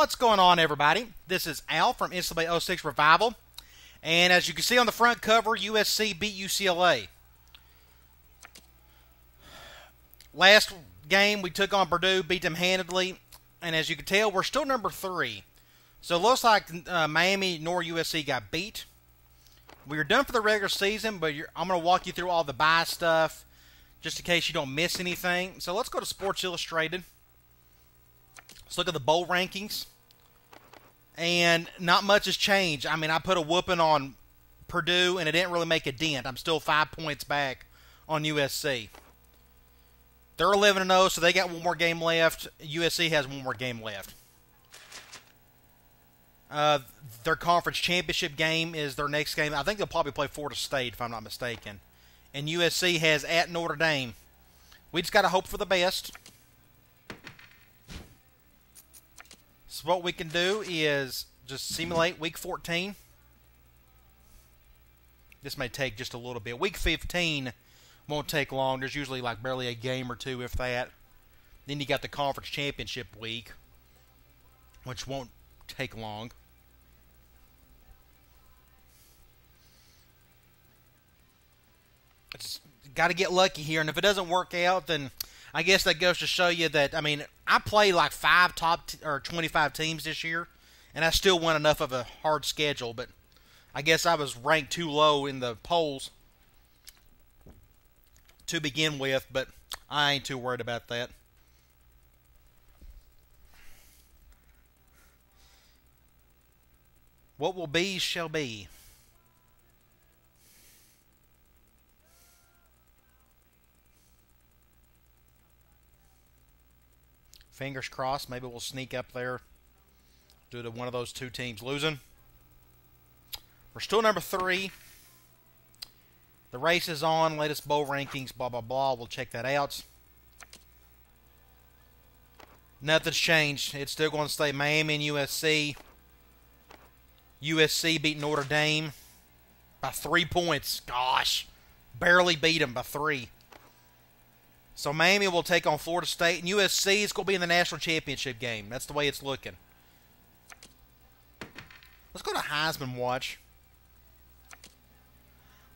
What's going on, everybody? This is Al from NCAA 06 Revival. And as you can see on the front cover, USC beat UCLA. Last game, we took on Purdue, beat them handedly. And as you can tell, we're still number three. So it looks like uh, Miami nor USC got beat. We are done for the regular season, but I'm going to walk you through all the buy stuff just in case you don't miss anything. So let's go to Sports Illustrated. Let's look at the bowl rankings. And not much has changed. I mean, I put a whooping on Purdue, and it didn't really make a dent. I'm still five points back on USC. They're 11 0, so they got one more game left. USC has one more game left. Uh, their conference championship game is their next game. I think they'll probably play Florida State, if I'm not mistaken. And USC has at Notre Dame. We just got to hope for the best. So what we can do is just simulate week 14. This may take just a little bit. Week 15 won't take long. There's usually like barely a game or two, if that. Then you got the conference championship week, which won't take long. It's got to get lucky here, and if it doesn't work out, then I guess that goes to show you that I mean I played like five top t- or 25 teams this year, and I still won enough of a hard schedule. But I guess I was ranked too low in the polls to begin with. But I ain't too worried about that. What will be shall be. Fingers crossed, maybe we'll sneak up there due to one of those two teams losing. We're still number three. The race is on. Latest bowl rankings, blah, blah, blah. We'll check that out. Nothing's changed. It's still going to stay Miami and USC. USC beat Notre Dame by three points. Gosh, barely beat them by three. So Miami will take on Florida State, and USC is going to be in the national championship game. That's the way it's looking. Let's go to Heisman Watch.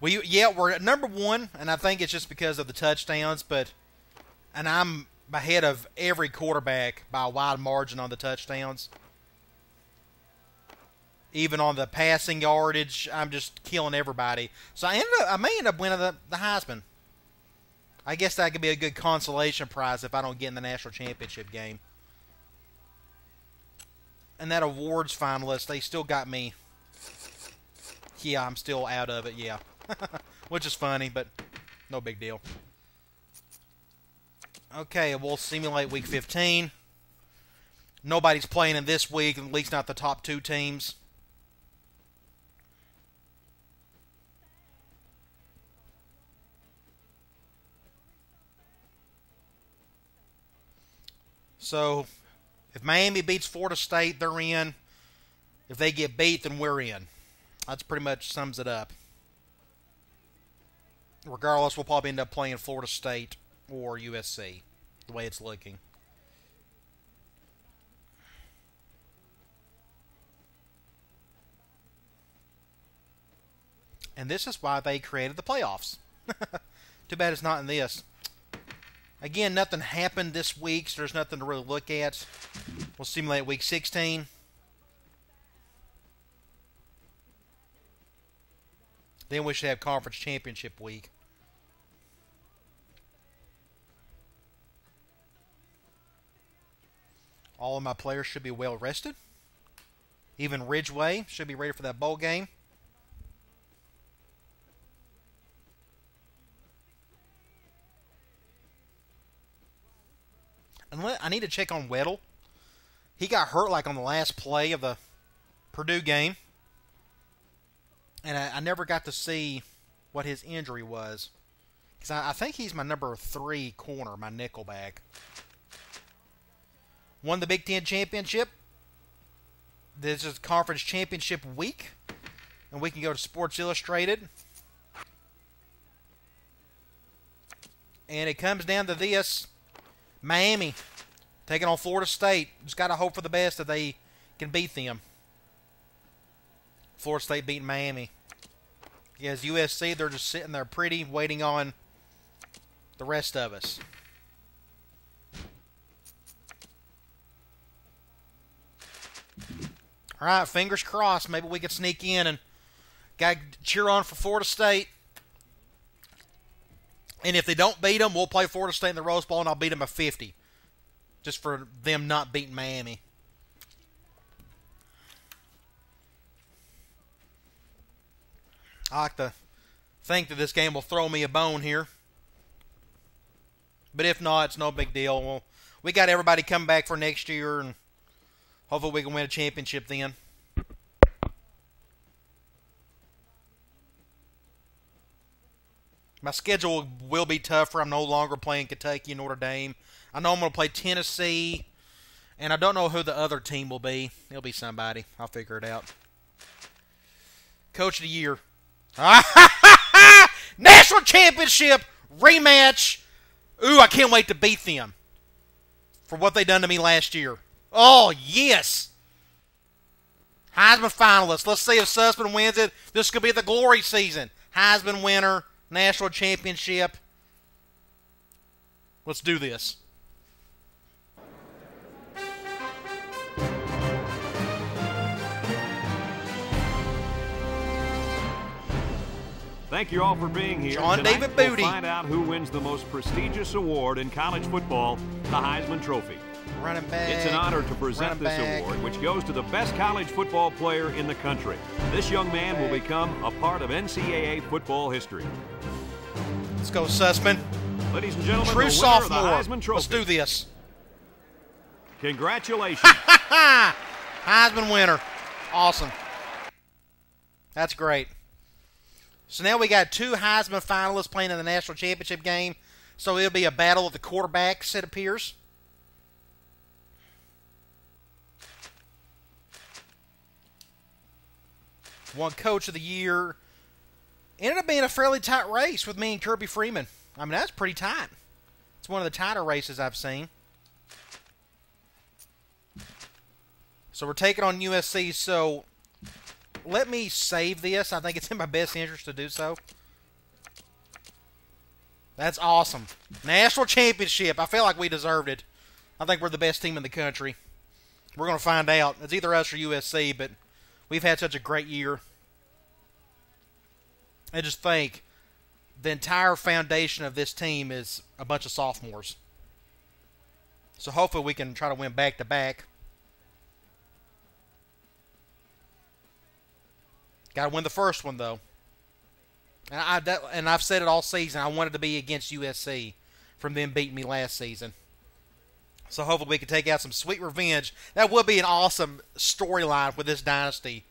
We yeah we're at number one, and I think it's just because of the touchdowns. But and I'm ahead of every quarterback by a wide margin on the touchdowns. Even on the passing yardage, I'm just killing everybody. So I ended up, I may end up winning the, the Heisman. I guess that could be a good consolation prize if I don't get in the national championship game. And that awards finalist, they still got me. Yeah, I'm still out of it, yeah. Which is funny, but no big deal. Okay, we'll simulate week 15. Nobody's playing in this week, at least not the top two teams. So if Miami beats Florida State, they're in. If they get beat, then we're in. That's pretty much sums it up. Regardless, we'll probably end up playing Florida State or USC, the way it's looking. And this is why they created the playoffs. Too bad it's not in this. Again, nothing happened this week, so there's nothing to really look at. We'll simulate week 16. Then we should have conference championship week. All of my players should be well rested. Even Ridgeway should be ready for that bowl game. I need to check on Weddle. He got hurt like on the last play of the Purdue game, and I, I never got to see what his injury was. Because I, I think he's my number three corner, my nickel nickelback. Won the Big Ten championship. This is conference championship week, and we can go to Sports Illustrated. And it comes down to this Miami taking on Florida State. Just got to hope for the best that they can beat them. Florida State beating Miami. Yes, USC, they're just sitting there pretty, waiting on the rest of us. All right, fingers crossed. Maybe we can sneak in and got cheer on for Florida State. And if they don't beat them, we'll play Florida State in the Rose Bowl, and I'll beat them by 50, just for them not beating Miami. I like to think that this game will throw me a bone here. But if not, it's no big deal. Well, we got everybody coming back for next year, and hopefully we can win a championship then. My schedule will be tougher. I'm no longer playing Kentucky and Notre Dame. I know I'm going to play Tennessee, and I don't know who the other team will be. It'll be somebody. I'll figure it out. Coach of the year. National championship rematch. Ooh, I can't wait to beat them for what they done to me last year. Oh, yes. Heisman finalist. Let's see if Sussman wins it. This could be the glory season. Heisman winner, national championship. Let's do this. Thank you all for being here. John Tonight, David we'll Booty. find out who wins the most prestigious award in college football, the Heisman Trophy. Running back. It's an honor to present this back. award, which goes to the best college football player in the country. This young man will become a part of NCAA football history. Let's go, Sussman. Ladies and gentlemen, True sophomore. Heisman Trophy. Let's do this. Congratulations. Heisman winner. Awesome. That's great. So now we got two Heisman finalists playing in the national championship game. So it'll be a battle of the quarterbacks, it appears. One coach of the year. Ended up being a fairly tight race with me and Kirby Freeman. I mean, that's pretty tight. It's one of the tighter races I've seen. So we're taking on USC. So let me save this. I think it's in my best interest to do so. That's awesome. National championship. I feel like we deserved it. I think we're the best team in the country. We're going to find out. It's either us or USC, but we've had such a great year. I just think the entire foundation of this team is a bunch of sophomores. So hopefully we can try to win back to back. Got to win the first one though. And I that, and I've said it all season. I wanted to be against USC from them beating me last season. So hopefully we can take out some sweet revenge. That would be an awesome storyline with this dynasty.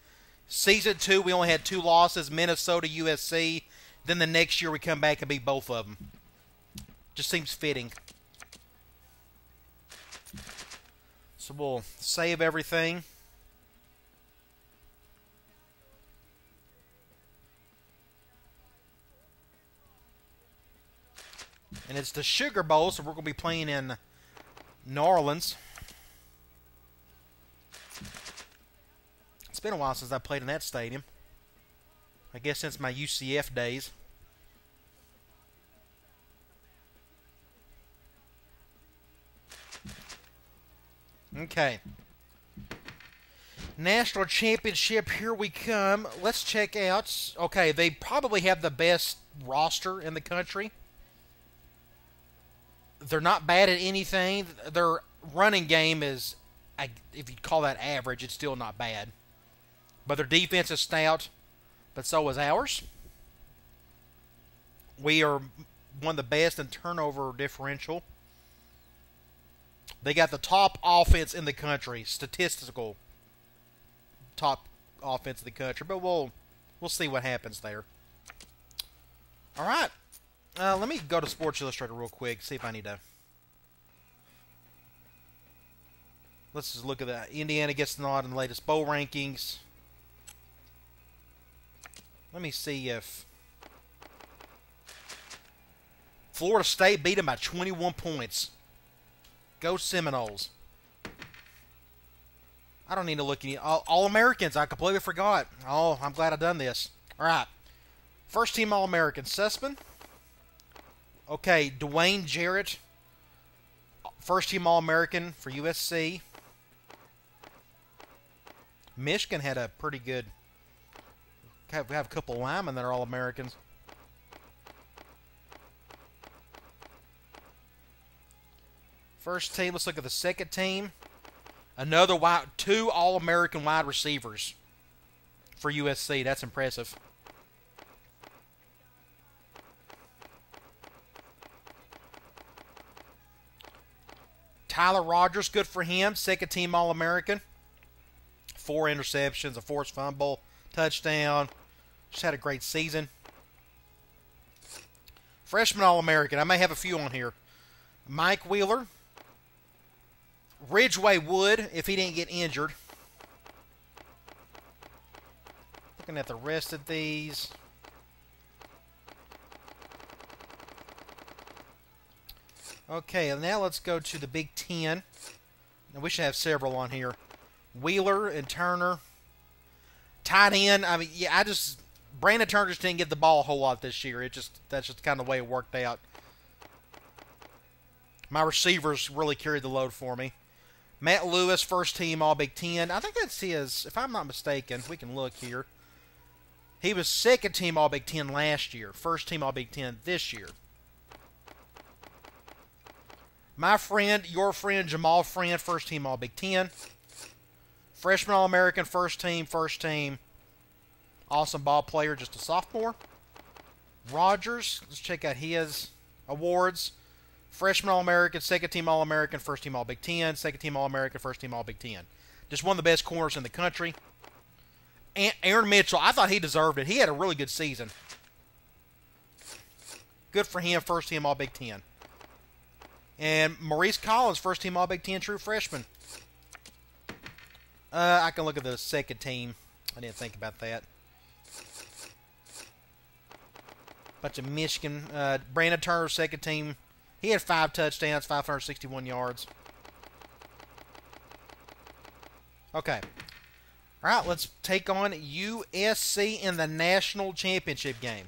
Season two, we only had two losses: Minnesota, USC. Then the next year we come back and beat both of them. Just seems fitting. So we'll save everything. And it's the Sugar Bowl, so we're going to be playing in New Orleans. It's been a while since I played in that stadium. I guess since my UCF days. Okay. National Championship, here we come. Let's check out. Okay, they probably have the best roster in the country. They're not bad at anything. Their running game is, if you call that average, it's still not bad. But their defense is stout, but so is ours. We are one of the best in turnover differential. They got the top offense in the country, statistical top offense in the country. But we'll we'll see what happens there. All right, uh, let me go to Sports Illustrated real quick. See if I need to. Let's just look at that. Indiana gets the nod in the latest bowl rankings. Let me see if Florida State beat them by 21 points. Go Seminoles. I don't need to look any all, all Americans. I completely forgot. Oh, I'm glad I done this. All right. First team All American Sussman. Okay, Dwayne Jarrett. First team All American for USC. Michigan had a pretty good. We have a couple linemen that are All Americans. First team. Let's look at the second team. Another wide, two All-American wide receivers for USC. That's impressive. Tyler Rogers, good for him. Second team All American. Four interceptions, a forced fumble, touchdown. Just had a great season. Freshman All American. I may have a few on here. Mike Wheeler, Ridgeway would if he didn't get injured. Looking at the rest of these. Okay, now let's go to the Big Ten. Now we should have several on here. Wheeler and Turner. Tight end. I mean, yeah, I just Brandon Turner just didn't get the ball a whole lot this year. It just that's just kind of the way it worked out. My receivers really carried the load for me. Matt Lewis, first team All Big Ten. I think that's his, if I'm not mistaken. If we can look here. He was second team All Big Ten last year, first team All Big Ten this year. My friend, your friend, Jamal Friend, first team All Big Ten. Freshman All American, first team, first team. Awesome ball player, just a sophomore. Rogers, let's check out his awards. Freshman All American, second team All American, first team All Big Ten, second team All American, first team All Big Ten. Just one of the best corners in the country. Aaron Mitchell, I thought he deserved it. He had a really good season. Good for him, first team All Big Ten. And Maurice Collins, first team All Big Ten true freshman. Uh, I can look at the second team. I didn't think about that. Bunch of Michigan. Uh, Brandon Turner, second team he had five touchdowns, 561 yards. Okay. All right, let's take on USC in the national championship game.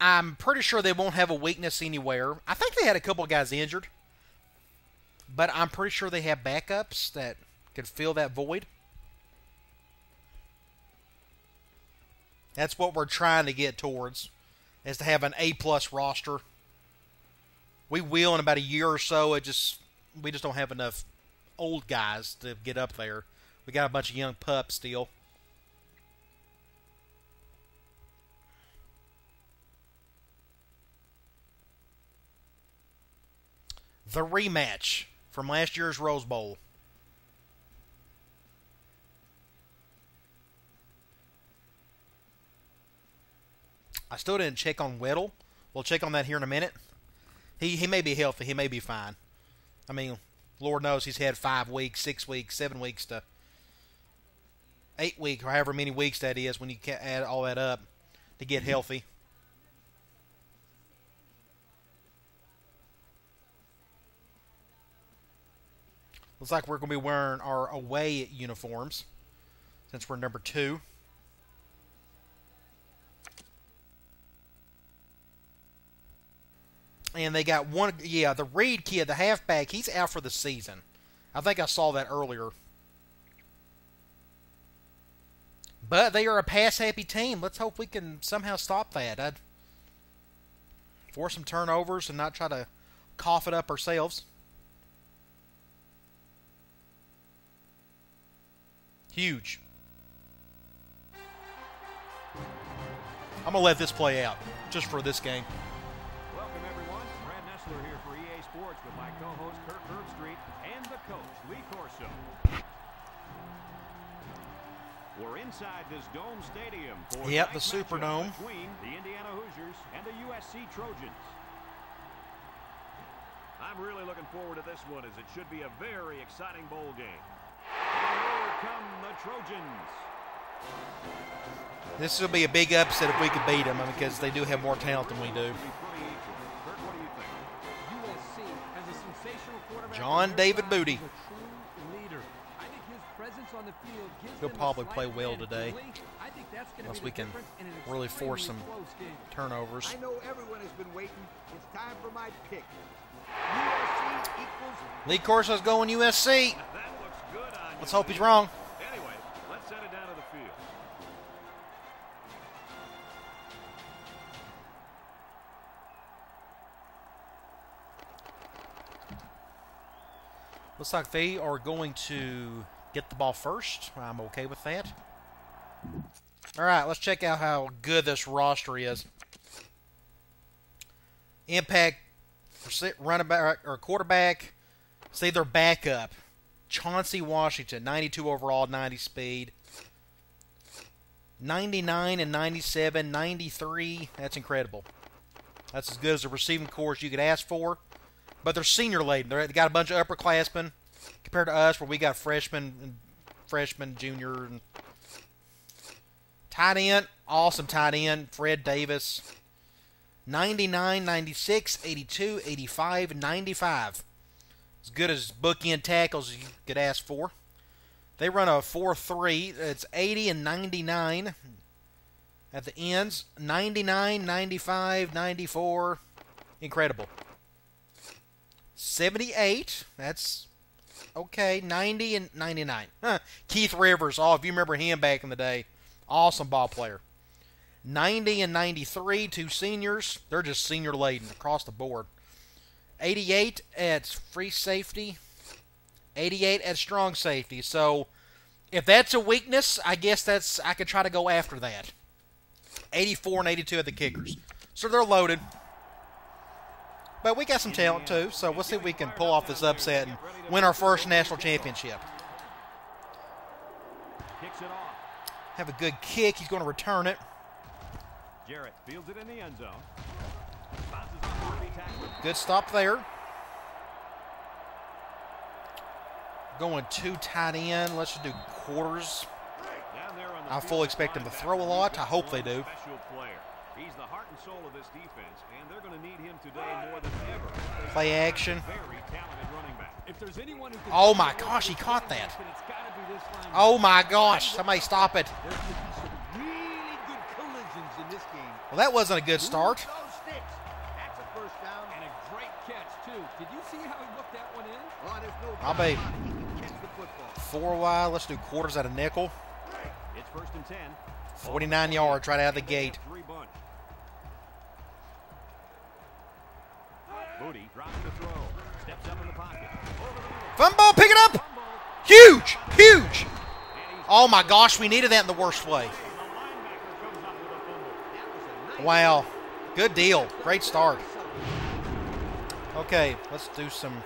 I'm pretty sure they won't have a weakness anywhere. I think they had a couple guys injured, but I'm pretty sure they have backups that could fill that void. That's what we're trying to get towards is to have an A plus roster. We will in about a year or so. It just we just don't have enough old guys to get up there. We got a bunch of young pups still. The rematch from last year's Rose Bowl. I still didn't check on Weddle. We'll check on that here in a minute. He he may be healthy. He may be fine. I mean, Lord knows he's had five weeks, six weeks, seven weeks to eight weeks, or however many weeks that is when you add all that up to get mm-hmm. healthy. Looks like we're going to be wearing our away uniforms since we're number two. and they got one. Yeah, the Reed kid, the halfback, he's out for the season. I think I saw that earlier. But they are a pass happy team. Let's hope we can somehow stop that. I'd force some turnovers and not try to cough it up ourselves. Huge. I'm going to let this play out just for this game. Welcome, everyone. Brad Nessler here for EA Sports with my co host Kirk Herbstreit and the coach, Lee Corso. We're inside this dome stadium for yep, the Superdome between the Indiana Hoosiers and the USC Trojans. I'm really looking forward to this one as it should be a very exciting bowl game. Come the Trojans. This will be a big upset if we could beat them because they do have more talent than we do. John David Booty. He'll probably play well today. Unless we can really force some turnovers. Lee Corso's going USC. That looks good on Let's hope he's wrong. Anyway, let's send it down to the field. Looks like they are going to get the ball first. I'm okay with that. All right, let's check out how good this roster is. Impact running back or quarterback. Say their backup, Chauncey Washington, 92 overall, 90 speed. 99 and 97, 93. That's incredible. That's as good as a receiving course you could ask for but they're senior laden. They're, they got a bunch of upperclassmen compared to us, where we got freshmen, and freshman, junior, and tight end. Awesome tight end, Fred Davis. 99, 96, 82, 85, 95. As good as bookend tackles you could ask for. They run a 4 3. It's 80 and 99 at the ends. 99, 95, 94. Incredible. 78. That's okay. 90 and 99. Huh. Keith Rivers. Oh, if you remember him back in the day, awesome ball player. 90 and 93, two seniors. They're just senior laden across the board. 88 at free safety. 88 at strong safety. So if that's a weakness, I guess that's I could try to go after that. 84 and 82 at the kickers. So they're loaded. But we got some talent too, so we'll see if we can pull off this upset and win our first national championship. Kicks it off. Have a good kick. He's going to return it. Jarrett fields it in the end zone. Good stop there. Going two tight end. Let's just do quarters. Down there on the I fully expect them to throw a lot. I hope they do. He's the heart and soul of this defense, and they're going to need him today more than ever. Play action. Very talented running back. If there's anyone who Oh my gosh, he caught that. It's gotta be this linebacker. Oh my gosh. Somebody stop it. There could be some really good collisions in this game. Well, that wasn't a good start. Move those sticks. That's a first down. And a great catch too. Did you see how he looked that one in? Oh, there's no I'll be- about it. He can catch the football. Four wide. Let's do quarters at a nickel. It's first and ten. 49 yards right out of the gate. Drops the throw. Steps up in the pocket. Over the middle. Fumble. Pick it up. Huge. Huge. Oh my gosh. We needed that in the worst way. the linebacker comes up with a fumble. That was a nice Wow. Good deal. Great start. Okay, let's do some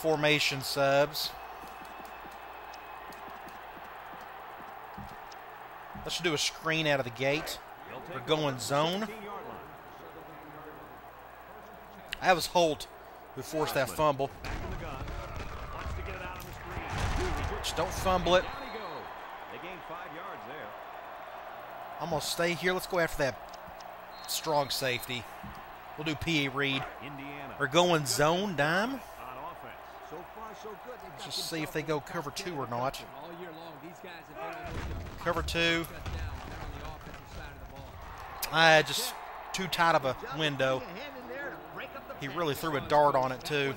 formation subs. Let's do a screen out of the gate. We're going zone. 16-yard line. That was Holt who forced that fumble. Back in the gun. Wants to get it out on the screen. Just don't fumble it. Down he goes. They gained five yards there. I'm going to stay here. Let's go after that strong safety. We'll do PA read. Indiana We're going zone dime. on offense. So far, so good. They've got Let's just see if they go cover two or not. All year long, these guys have been Cover two. shut down when they're on the offensive side of the ball. I just too tight of a window. putting a hand in there to break up the He really threw a dart on it too.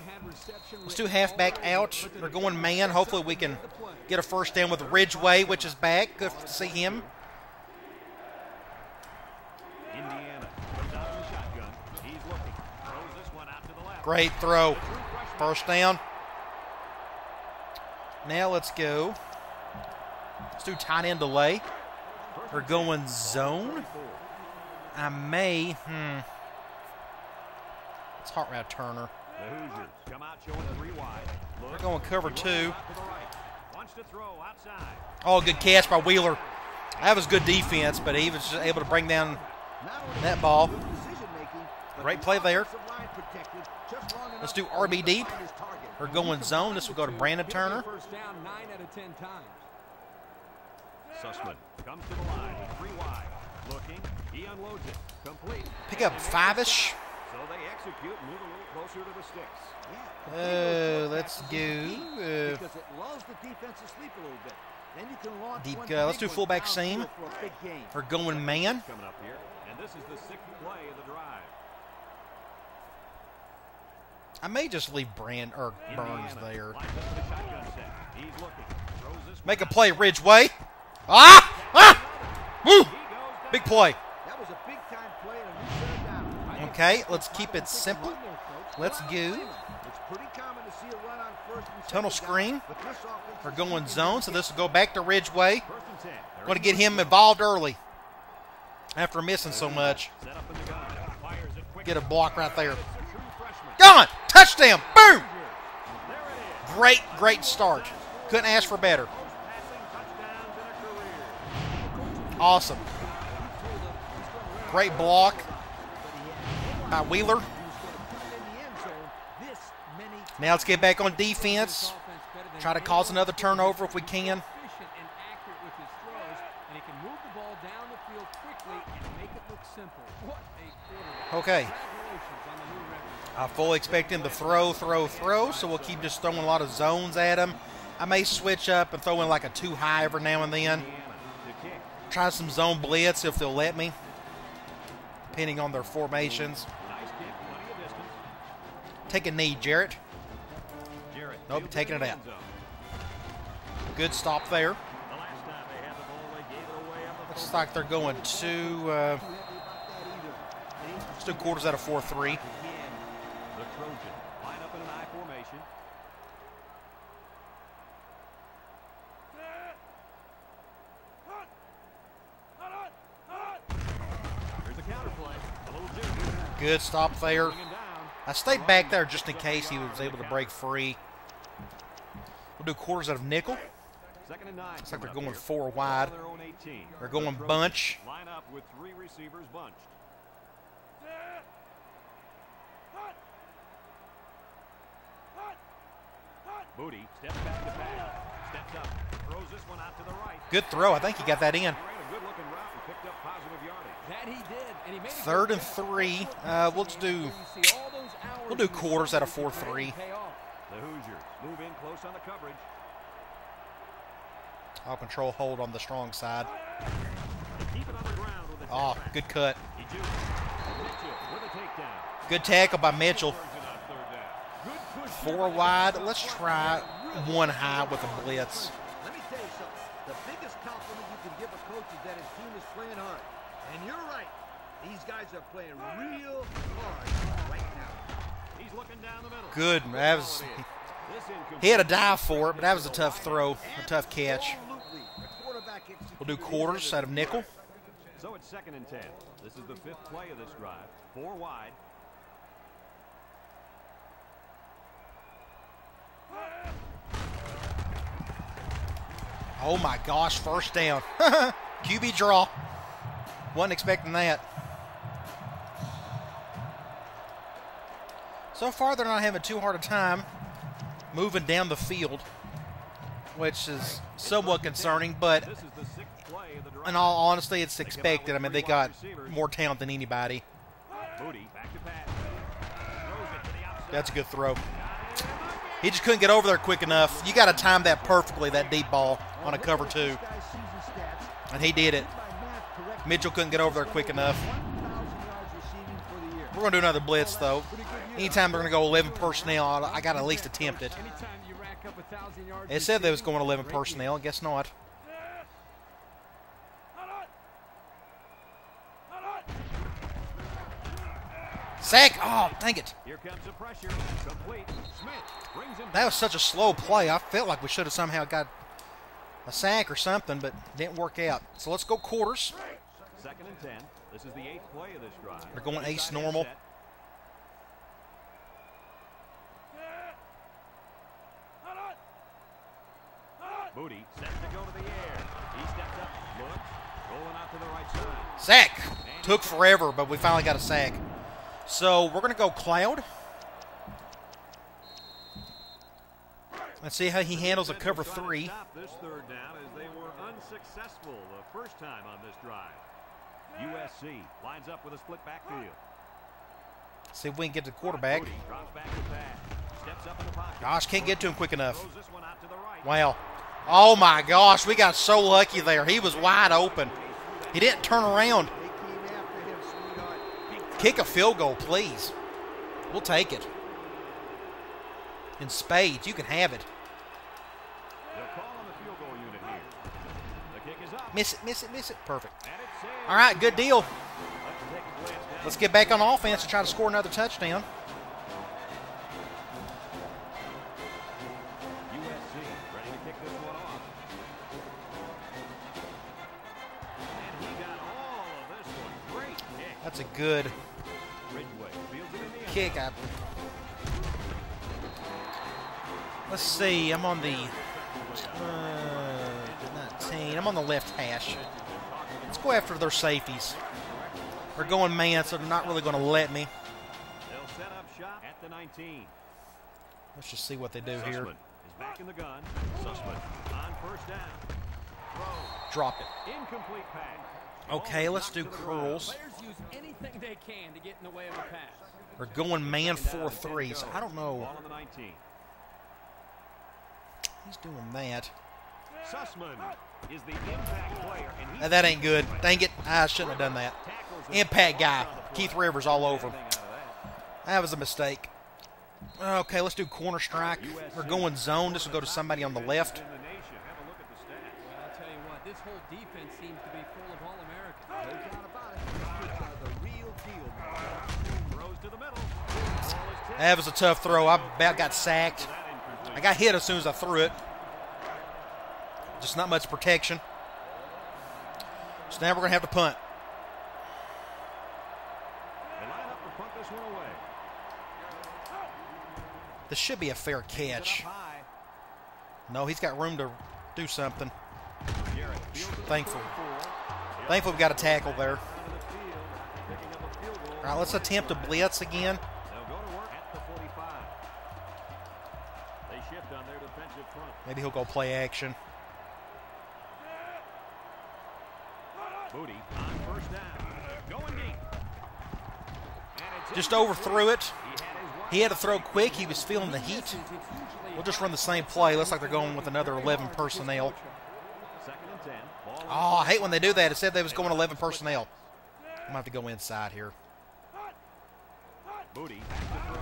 Let's do halfback out. They're going man. Hopefully we can get a first down with Ridgeway, which is back. Good to see him. Indiana comes out in the shotgun. He's looking. Throws this one out to the left. Great throw. First down. Now let's go. Let's do tight end delay. We're going zone. I may. Hmm. It's hot route Turner. We're going cover two. Oh, good catch by Wheeler. That was good defense, but he was able to bring down that ball. Great play there. Offensive line protected just long Let's do for him RB deep. find his target. We're going zone. This will go to Brandon Turner. First down nine out of ten times. Sussman comes to the line with three wide. Looking. He unloads it. Complete. Pick up five-ish. So they execute and move a little closer to the sticks. Yeah. Uh, let's go. Uh, because it lulls the defense to sleep a little bit. Then you can launch Deep one go. Let's do fullback seam. for a big gain. we're going man. Coming up here, and this is the sixth play of the drive. I may just leave Brand or Burns Indiana there. lines up for the shotgun set. He's this Make a play. Ridgeway. Ah! Ah! Woo! Big play. That was a big time play and a new third down. Okay, let's keep it simple. Let's go. It's pretty common to see a run on first and Tunnel screen. down, but this offense We're going zone, so this will go back to Ridgeway. First and ten. They're Want to get him involved early after missing so much. Set up in the gun. Fires it quick. Get a block right there. It's a true freshman. Gone! Touchdown! Boom! Great, great start. Couldn't ask for better. Awesome. Great block by Wheeler. Now let's get back on defense. Try to cause another turnover if we can. Okay. Congratulations on the new record. I fully expect him to throw, throw, throw, so we'll keep just throwing a lot of zones at him. I may switch up and throw in like a two high every now and then. Try some zone blitz if they'll let me, depending on their formations. Take a knee, Jarrett. Nope, taking it out. Good stop there. Looks like they're going to. Uh, quarters out of 4 3. The Trojan line up in an I formation. Here's a counter play. A little juice. Good stop there. Bring him down. I stayed back there just in case he was able to break free. We'll do quarters out of nickel. Second and nine. Looks like they're going four wide. on their own 18. They're going bunch. Line up with three receivers bunched. Booty steps back to pass. Steps up. Throws this one out to the right. Good throw. I think he got that in. Third good and catch. three. Uh, we'll just do. You see all those hours We'll do quarters out of 4-3. The Hoosiers move in close on the coverage. I'll control hold on the strong side. They keep it on the ground with a Oh, good cut. He jukes. Mitchell with a takedown. Good tackle by Mitchell. Turns it on third down. Good push Four wide. Let's try one high with a blitz. Let me tell you something. The biggest compliment you can give a coach is that his team is playing hard. And you're right. These guys are playing real hard right now. He's looking down the middle. Good. That was, he had a dive for it, but that was a tough throw, a tough catch. Absolutely. The quarterback We'll do quarters out of nickel. So it's second and ten. This is the fifth play of this drive. Four wide. Oh my gosh, first down. QB draw. Wasn't expecting that. So far, they're not having too hard a time moving down the field, which is somewhat concerning, but This is the sixth play of the drive. in all honesty, it's expected. I mean, they got more talent than anybody. Booty back to pass. Throws it to the outside. That's a good throw. He just couldn't get over there quick enough. You got to time that perfectly, that deep ball on a cover two. This guy's season stats. And he did it. By math correctly, Mitchell couldn't get over there quick enough. We're going to do another blitz, though. Anytime they're going to go 11 personnel, I got to at least attempt it. Anytime you rack up a thousand yards It said they was going 11 personnel. Guess not. Sack! Oh, dang it. Here comes the pressure. Complete. Smith brings him That was such a slow play. I felt like we should have somehow got a sack or something, but didn't work out. So let's go quarters. Second and ten. This is the eighth play of this drive. They're going ace normal. set to go to the air. He steps up, looks, rolling out to the right side. Sack! Took forever, but we finally got a sack. So we're going to go Cloud. Let's see how he handles a cover three. This third down as they were unsuccessful the first time on this drive. USC lines up with a split backfield. See if we can get to the quarterback. Booty drops back to pass. Steps up in the pocket. Gosh, can't get to him quick enough. Throws this one out to the right. Wow. Oh my gosh, we got so lucky there. He was wide open. He didn't turn around. They came after him, sweetheart. Kick a field goal, please. We'll take it. In spades, you can have it. They'll call on the field goal unit here. The kick is up. Miss it, miss it, miss it. Perfect. All right, good deal. Let's get back on offense and try to score another touchdown. That's a good kick. I... Let's see. I'm on the uh, 19. I'm on the left hash. Let's go after their safeties. They're going man, so they're not really going to let me. They'll set up shop at the 19. Let's just see what they do here. Sussman is back in the gun. Sussman on first down. Throw. Drop it. Incomplete pass. Okay, let's do to curls. Players use anything they can to get in the way of a pass. They're going man 4-3, so I don't know. Ball on the 19. He's doing that. Sussman Uh, That ain't good. Dang it. I shouldn't have done that. Impact guy. Keith Rivers all over that. Was a mistake. Okay, let's do corner strike. We're going zone. This will go to somebody on the left. That was a tough throw. I about got sacked. I got hit as soon as I threw it. Just not much protection. So now we're going to have to punt. This should be a fair catch. No, he's got room to do something. Thankful. Thankfully, we got a tackle there. All right, let's attempt a blitz again. They'll go to work at the 45. They shift on their defensive front. Maybe he'll go play action. Booty on first down. Going deep. Just overthrew it. He had his wide He had to throw quick. He was feeling the heat. We'll just run the same play. Looks like they're going with another 11 personnel. second and 10. Ball Oh, I hate when they do that. It said they was going 11 personnel. I'm going to have to go inside here. Booty back to throw.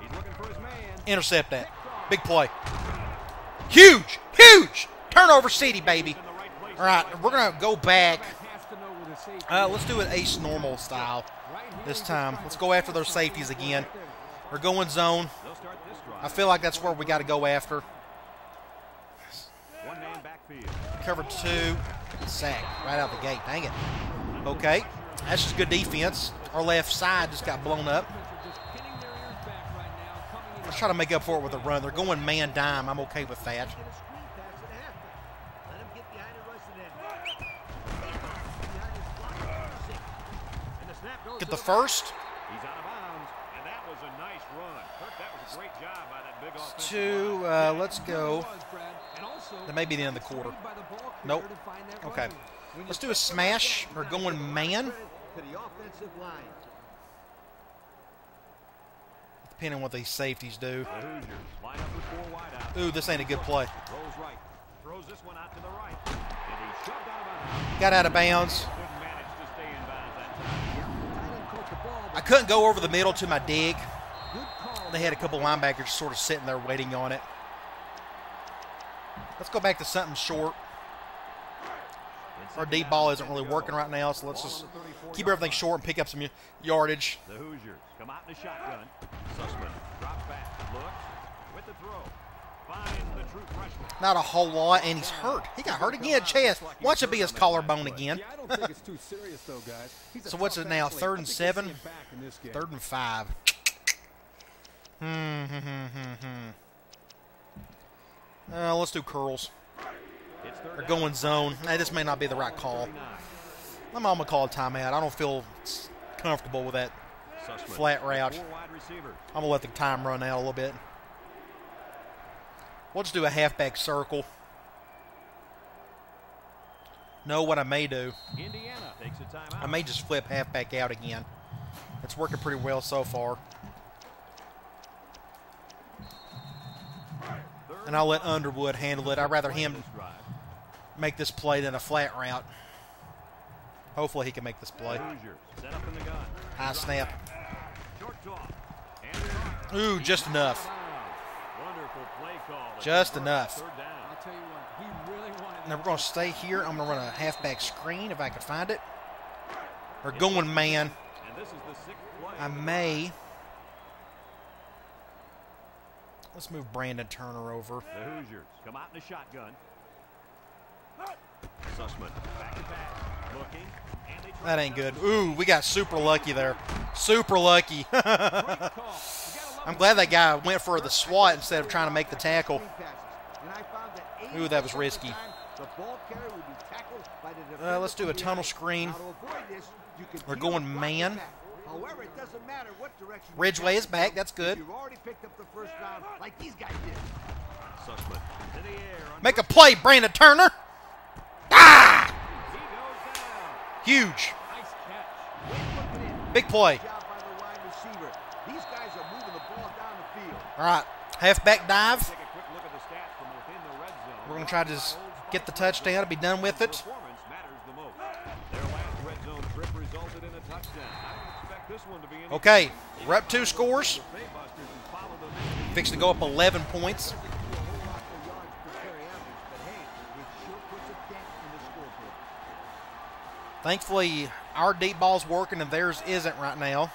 He's looking for his man. Intercept that. Big play. Huge, huge. Turnover city, baby. In the right place. All right, we're going to go back. Uh, let's do it ace normal style this time. Let's go after those safeties again. We're going zone. I feel like that's where we got to go after. Cover two. Sack right out the gate. Dang it. Okay. That's just good defense. Our left side just got blown up. Their Let's try to make up for it with a run. They're going man dime. I'm okay with that. Get a screen pass at halftime. Let him get behind the rushing end. Behind his block, six. And the Get the the first. He's out of bounds. And that was a nice run. Kirk, that was a great job by that big offensive Two. Uh, let's go. was, Brad. And also, That may be the end of the quarter. by the ball Nope. carrier to find that Okay. running. When you Let's do a smash. running, We're going give a lot of man. credit To the offensive line. Depending on what these safeties do. The Hoosiers line up with four wide out. Ooh, this ain't a good play. Throws right. Throws this one out to the right. And he shoved out of bounds. Got out of bounds. Couldn't manage to stay in bounds that time. Tight end caught the ball, I couldn't go over the middle to my dig. They had a couple linebackers sort of sitting there waiting on it. Let's go back to something short. Our deep ball isn't really working right now, so let's just keep everything short and pick up some yardage. The Hoosiers come out in the shotgun. Sussman drops back, looks with the throw. Finds. Not a whole lot, and he's hurt. He got hurt again, chest. Watch it be his collarbone again. Yeah, I don't think it's too serious though, guys. He's a So what's it now, third and think seven? see him back in this game. Third and five. Hmm, hmm, hmm, hmm, hmm. Uh, let's do curls. It's third Or going zone. Nah, this may not be the right call. I'm gonna call a timeout. I don't feel comfortable with that. Flat route. Four wide receivers. I'm gonna let the time run out a little bit. We'll just do a halfback circle. No, what I may do, Indiana takes a timeout. I may just flip halfback out again. It's working pretty well so far. And I'll let Underwood handle it. I'd rather him make this play than a flat route. Hopefully he can make this play. High snap. Ooh, just enough. Just enough. Now we're going to stay here. I'm going to run a halfback screen if I can find it. We're going man. I may. Let's move Brandon Turner over. The Hoosiers come out in a shotgun. Sussman back to back, looking. and they try That ain't good. Ooh, we got super lucky there. Super lucky. I'm glad that guy went for the swat instead of trying to make the tackle. Ooh, that was risky. Uh, let's do a tunnel screen. We're going man. However, it doesn't matter what direction Ridgeway is back. That's good. Make a play, Brandon Turner. Ah! Huge. Big play. Job by the wide receiver. These guys are moving the ball down the field. All right. Halfback dive. Take a quick look at the stats from within the red zone. We're going to try to just get the touchdown and be done with it. Performance matters the most. Their last red zone trip resulted in a touchdown. I don't expect this one to be any Okay. We're up two scores. The Faybusters and follow them in. Fixing to go up 11 points. A whole lot more yards per carry average, but hey, it sure puts a dent in the scoreboard. Thankfully, our deep ball's working and theirs isn't right now.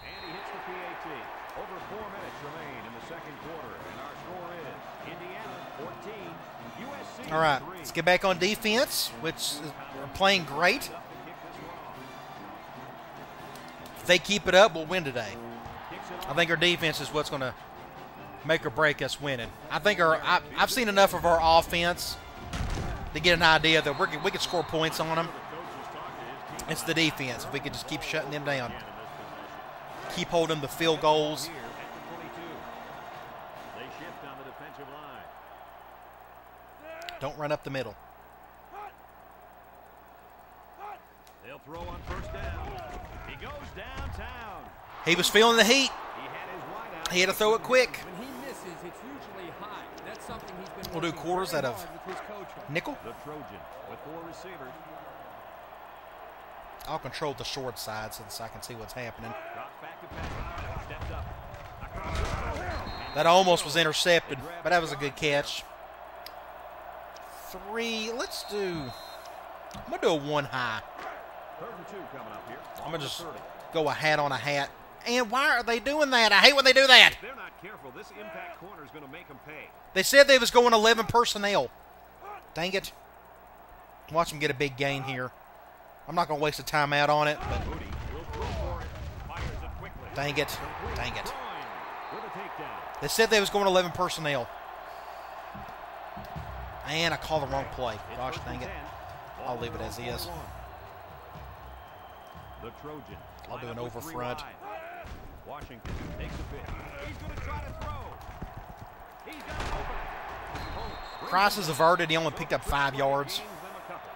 And he hits the PAT. Over four minutes remain in the second quarter. And our score is Indiana 14, USC All right. Let's get back on defense, which we're playing great. If they keep it up, we'll win today. I think our defense is what's going to make or break us winning. I think our I, I've seen enough of our offense to get an idea that we're, we can score points on them. It's the defense. If we could just keep shutting them down, keep holding the field goals. Here at the 22. They shift on the defensive line. Don't run up the middle. They'll throw on first down. He goes downtown. He was feeling the heat. He had his wide out. He had to throw it quick. When he misses, it's usually high. That's something he's been We'll do quarters out of hard with his coach on. Nickel. The Trojan with four receivers. I'll control the short side since I can see what's happening. Drops back to pass. Steps up. Across the throw. That almost was intercepted, but that was a good catch. Three. Let's do. I'm gonna do a one high. Third and two coming up here. I'm gonna just 30. go a hat on a hat. And why are they doing that? I hate when they do that. They're not careful, this impact corner is to make them pay. They said they was going 11 personnel. Dang it. Watch them get a big gain here. I'm not gonna waste a timeout on it, but Moody will throw for it. Fires it quickly. dang it, dang it. Bryan With a takedown. They said they was going 11 personnel. And I called the wrong play. Gosh dang it. I'll leave it as is. The Trojan. I'll do an over front. Washington takes a pitch. He's going to try to throw. He's got an. Oh, Cross is averted. He only picked up five yards. gains them a couple.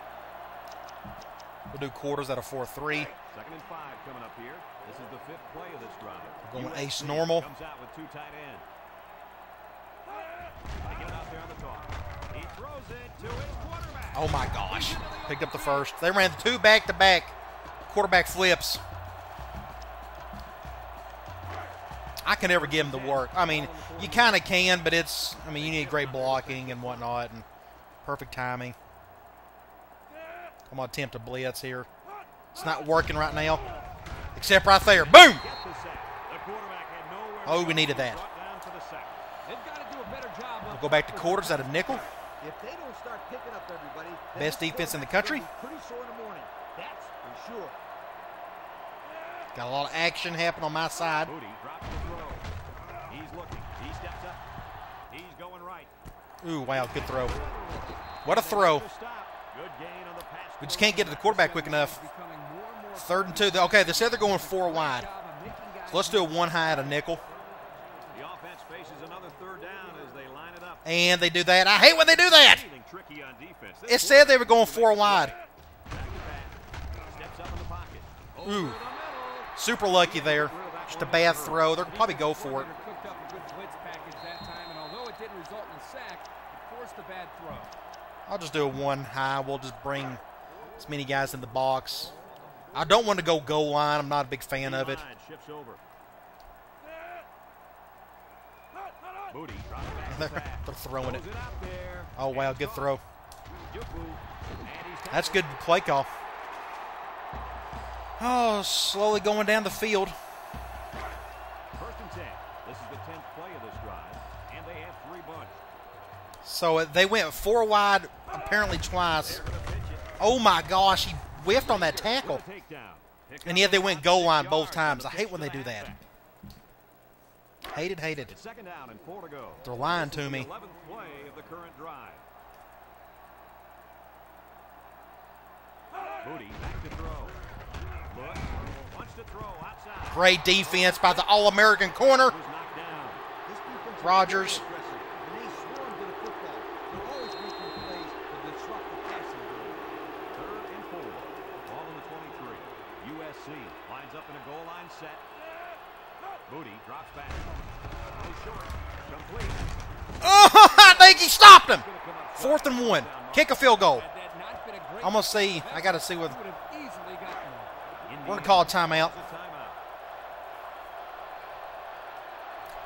We'll do quarters out of 4 3. Second and five coming up here. This is the fifth play of this drive. We're going ace normal. Comes out with two tight ends. They get it out there on the toss. He throws it to his quarterback. Oh my gosh. Picked up the first. They ran two back to back quarterback flips. I can never give him the work. I mean, you kind of can, but it's, I mean, you need great blocking and whatnot and perfect timing. I'm going to attempt a blitz here. It's not working right now, except right there. Boom! Oh, we needed that. We'll go back to quarters out of nickel. If they don't start picking up everybody, Best defense in the country. Pretty sore in the morning. That's for sure. Got a lot of action happening on my side. Moody drops the throw. He's looking. He steps up. He's going right. Ooh, wow, good throw. What a throw. Good gain on the pass. We just can't get to the quarterback quick enough. becoming more and more Third and two. Okay, they said they're going four wide. job of making guys So let's do a one high at a nickel. The offense faces another third down as they line it up. And they do that. I hate when they do that. Anything tricky on defense. This It said they were going four wide. Back to back. Over Ooh. Super lucky there. Just a bad throw. They're probably go for it. Cooked up a good blitz package that time, and although it didn't result in a sack, it forced a bad throw. I'll just do a one high. We'll just bring as many guys in the box. I don't want to go goal line. I'm not a big fan of it. Line shifts over. Booty drops back They're, they're throwing it. Throws it out there. Oh, wow. Good throw. Juku. And he's That's good play call. Oh, slowly going down the field. First and ten. This is the tenth play of this drive, and they have three bunch. So uh, they went four wide, apparently twice. They're gonna pitch it. Oh my gosh, he whiffed on that tackle. With a takedown. Pick And yet they went goal line both times. I hate when they do that. Hated, hated. It's second down and four to go. They're lying to me. 11th play of the current drive. Back to throw. Look, wants to throw outside. Great defense by the All American corner. Was down. This defense is Rogers. very aggressive, and they swarm to the football. They're always making plays to disrupt the passing game. Third and four. Ball in the 23. USC lines up in a goal line set. Booty drops back. Goes short. Complete. Oh, I think he stopped him. Fourth and one. Kick a field goal. That I'm gonna see. I gotta see what. We're gonna call a timeout.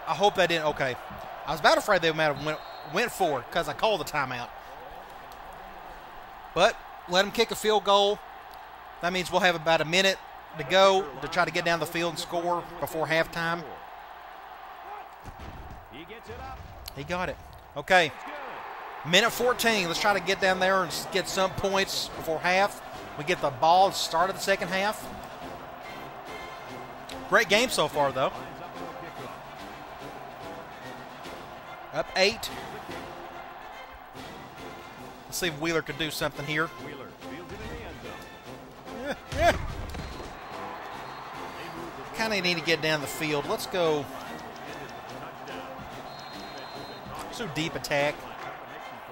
I hope they didn't. Okay, I was about afraid they might have went went for because I called the timeout. But let them kick a field goal. That means we'll have about a minute to go to try to get down the field and score before halftime. He gets it up. He got it. Okay, minute 14. Let's try to get down there and get some points before half. We get the ball at the start of the second half. Great game so far, though. Up eight. Let's see if Wheeler could do something here. Wheeler. Yeah, yeah. Kind of need to get down the field. Let's go. So deep attack.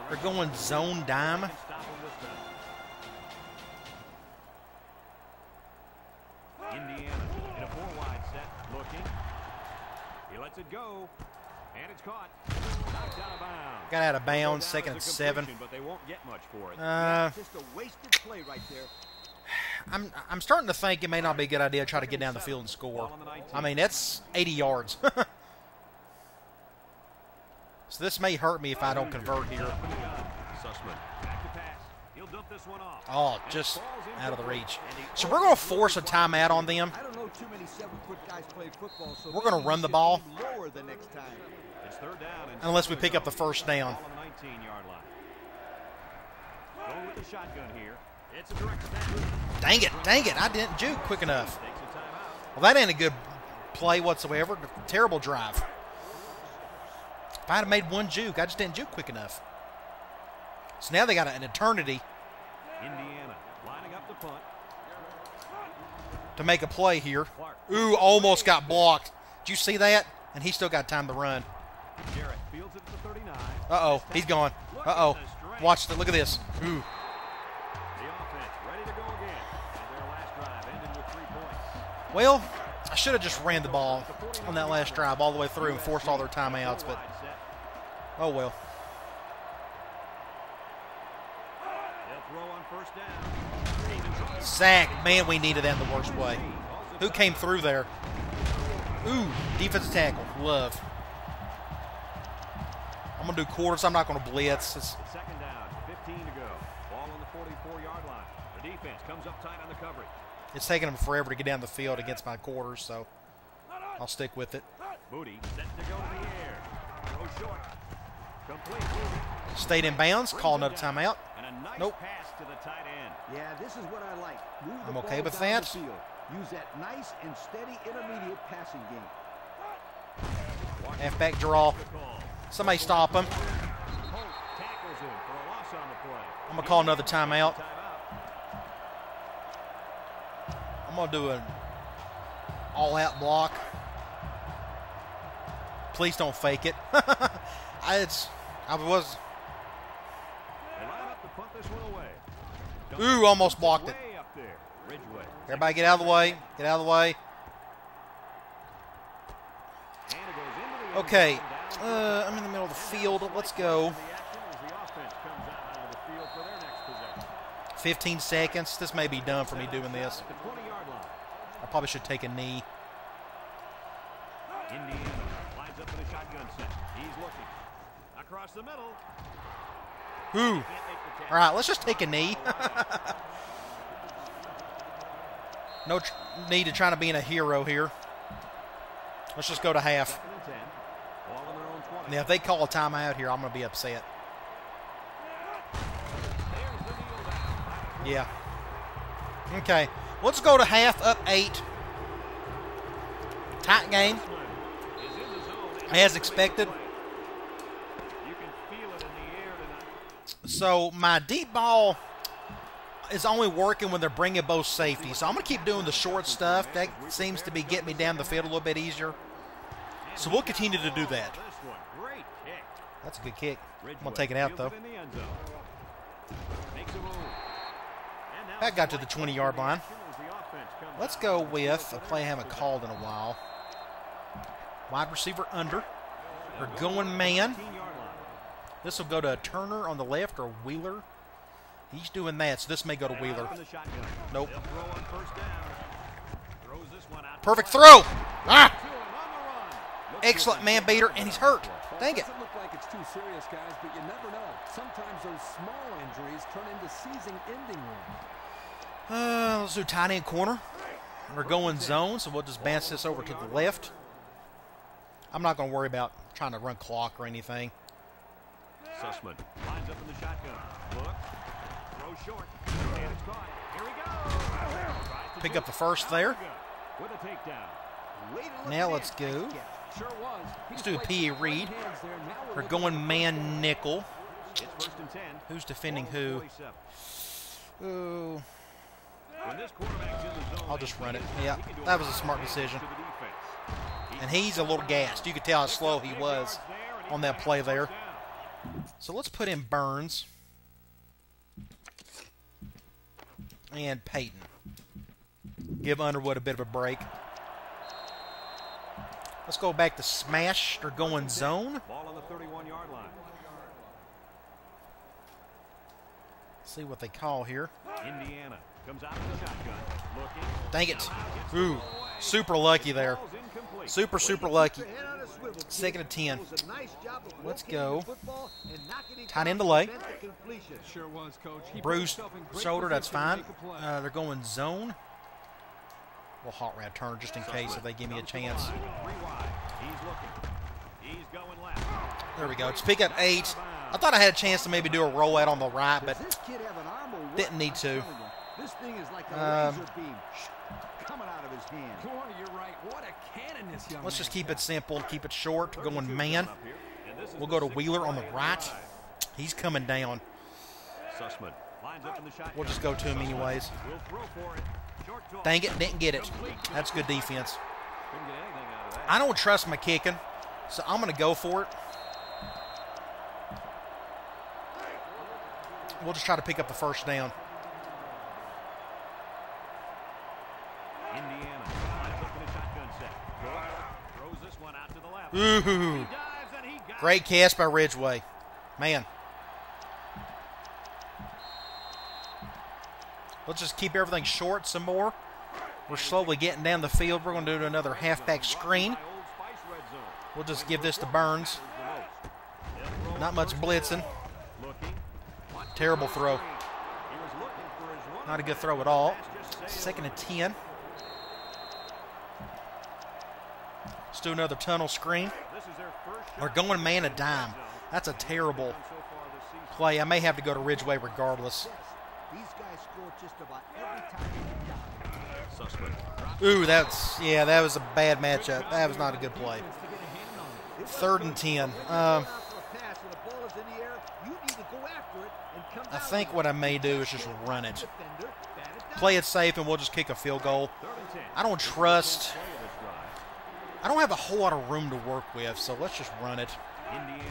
They're going zone dime. Stop him this time. Indiana in a four wide set, looking. He lets it go, and it's caught. Knocked out of bounds. Got out of bounds. Second and seven. But they won't get much for it. Uh, Just a wasted play right there. I'm I'm starting to think it may not be a good idea to try to get down the field and score. I mean, that's 80 yards. so this may hurt me if I don't convert here. Sussman back to pass. He'll dump this one off. Oh, just out of the reach. So we're going to force a timeout on them. I don't know too many seven-foot guys play football, so We're gonna run the ball. aim lower the next time. It's third down and Unless we pick up the first down. On the 19-yard line. Going with the shotgun here. It's a direct snap. Dang it, dang it. I didn't juke quick enough. Takes a timeout. Well, that ain't a good play whatsoever. Terrible drive. If I had made one juke, I just didn't juke quick enough. So now they got an eternity Indiana lining up the punt. to make a play here. Ooh, almost got blocked. Did you see that? And he still got time to run. Jarrett fields it to the 39. Uh oh, he's gone. Uh oh. Watch the look at this. Ooh. The offense ready to go again. And their last drive ended with three points. Well, I should have just ran the ball on that last drive all the way through and forced all their timeouts, but. Oh well. They'll throw on first down. Even tries. Sack, man, we needed that in the worst way. Who came through there? Ooh, defensive tackle. Love. I'm gonna do quarters. I'm not gonna blitz. It's, It's second down, 15 to go. Ball on the 44-yard line. The defense comes up tight on the coverage. it's taking them forever to get down the field against my quarters, so I'll stick with it. Booty set to go in the air. Throw short. Complete. Booty. Stayed in bounds. Call another Brings him timeout. And a nice Nope. pass to the tight end. Yeah, this is what I like. Move I'm okay with that. Use that nice and steady intermediate passing game. Halfback draw. Somebody stop him. Holt tackles him for a loss on the play. I'm gonna call another timeout. Timeout. I'm gonna do an all-out block. Please don't fake it. It's, I was. They line up to punt this one away. Ooh, almost blocked it. Way up there. Ridgeway. Everybody get out of the way. Get out of the way. And it goes into the end Okay. Uh, I'm in the middle of the field. Let's go. the action as the offense comes out onto the field for their next possession. 15 seconds. This may be done for me doing this. At the 20-yard line. I probably should take a knee. Across the middle. Ooh. Can't make the catch. All right, let's just take a knee. no tr- need to try to be in a hero here. Let's just go to half. Second and 10. Ball on their own 20. Now, if they call a timeout here, I'm going to be upset. There's the kneel down. Yeah. Okay. Let's go to half up eight. Tight game. Is in the zone and As expected. ready to play. You can feel it in the air tonight. So my deep ball is only working when they're bringing both safeties. So I'm going to keep doing the short stuff. That seems to be getting me down the field a little bit easier. So we'll continue to do that. That's a good kick. I'm going to take it out, though. That got to the 20 yard line. Let's go with a play I haven't called in a while. Wide receiver under. We're going man. 15-yard line. This will go to Turner on the left or Wheeler. He's doing that, so this may go to Wheeler. Up in the shotgun. Nope. They'll throw on first down. Throws this one out. Perfect throw. Ah! To him on the run. Looks Excellent man beater, and he's hurt. Dang it. Doesn't look like it's too serious, guys, but you never know. Sometimes those small injuries turn into season-ending ones. Uh, let's do tight end corner. We're going zone, so we'll just bounce this over to the left. I'm not going to worry about trying to run clock or anything. Sussman lines up in the shotgun. Look. Throw short. And it's caught. Here we go. Pick up the first there. With a takedown. Way to look Now let's go. Nice. Sure was. Let's do a played P.E. some Reed. great hands there. Now We're going man nickel. It's first and 10. Who's defending Ball who? Ooh, When this quarterback's in the zone, I'll just run it. Yeah, he can do that was a smart decision. to the defense. and he's a little gassed. You could tell how slow he was on that play there. So let's put in Burns and Peyton. Give Underwood a bit of a break. Let's go back to smash or going zone. Ball on the 31-yard line. See what they call here. Indiana comes out with the shotgun. Looking. Dang it. Ooh, super lucky there. Super, super lucky. Your head on a swivel, kid. Second and 10. It was a nice job of Let's go. the football and knocking it Tight end delay. prevent the completion. Sure was, Coach. Bruised himself in great shoulder, that's fine. make a play. Uh, they're going zone. We'll hot route turn just in case if they give me a chance. He's looking. He's going left. There we go. It's pick up eight. I thought I had a chance to maybe do a roll out on the right, but Does this kid have an arm or what? didn't need to. telling you, This thing is like a Um, his hand. Corner, you're right. What a cannon this young let's just keep has. it simple, keep it short. Going man. Up here. And this is We'll go to Wheeler on the right. He's coming down. Sussman lines up in the shotgun. We'll just go to him anyways. We'll throw for it. Short toss. Dang it, didn't get it. That's good defense. Couldn't get anything out of that. I don't trust my kicking, so I'm going to go for it. We'll just try to pick up the first down. Indiana lines up in the shotgun set. Throws this one out to the left. Ooh. Great cast by Ridgeway. Man. Let's just keep everything short some more. We're slowly getting down the field. We're going to do another halfback screen. We'll just give this to Burns. Not much blitzing. Terrible throw. Not a good throw at all. Second and 10. Let's do another tunnel screen. We're going man a dime. That's a terrible play. I may have to go to Ridgeway regardless. Ooh, that's yeah, that was a bad matchup. That was not a good play. Third and ten. Um, I think what. I may do is just run it, play it safe, and we'll just kick a field goal. third and 10. I don't trust. Play of this drive. I don't have a whole lot of room to work with, so let's just run it. Indiana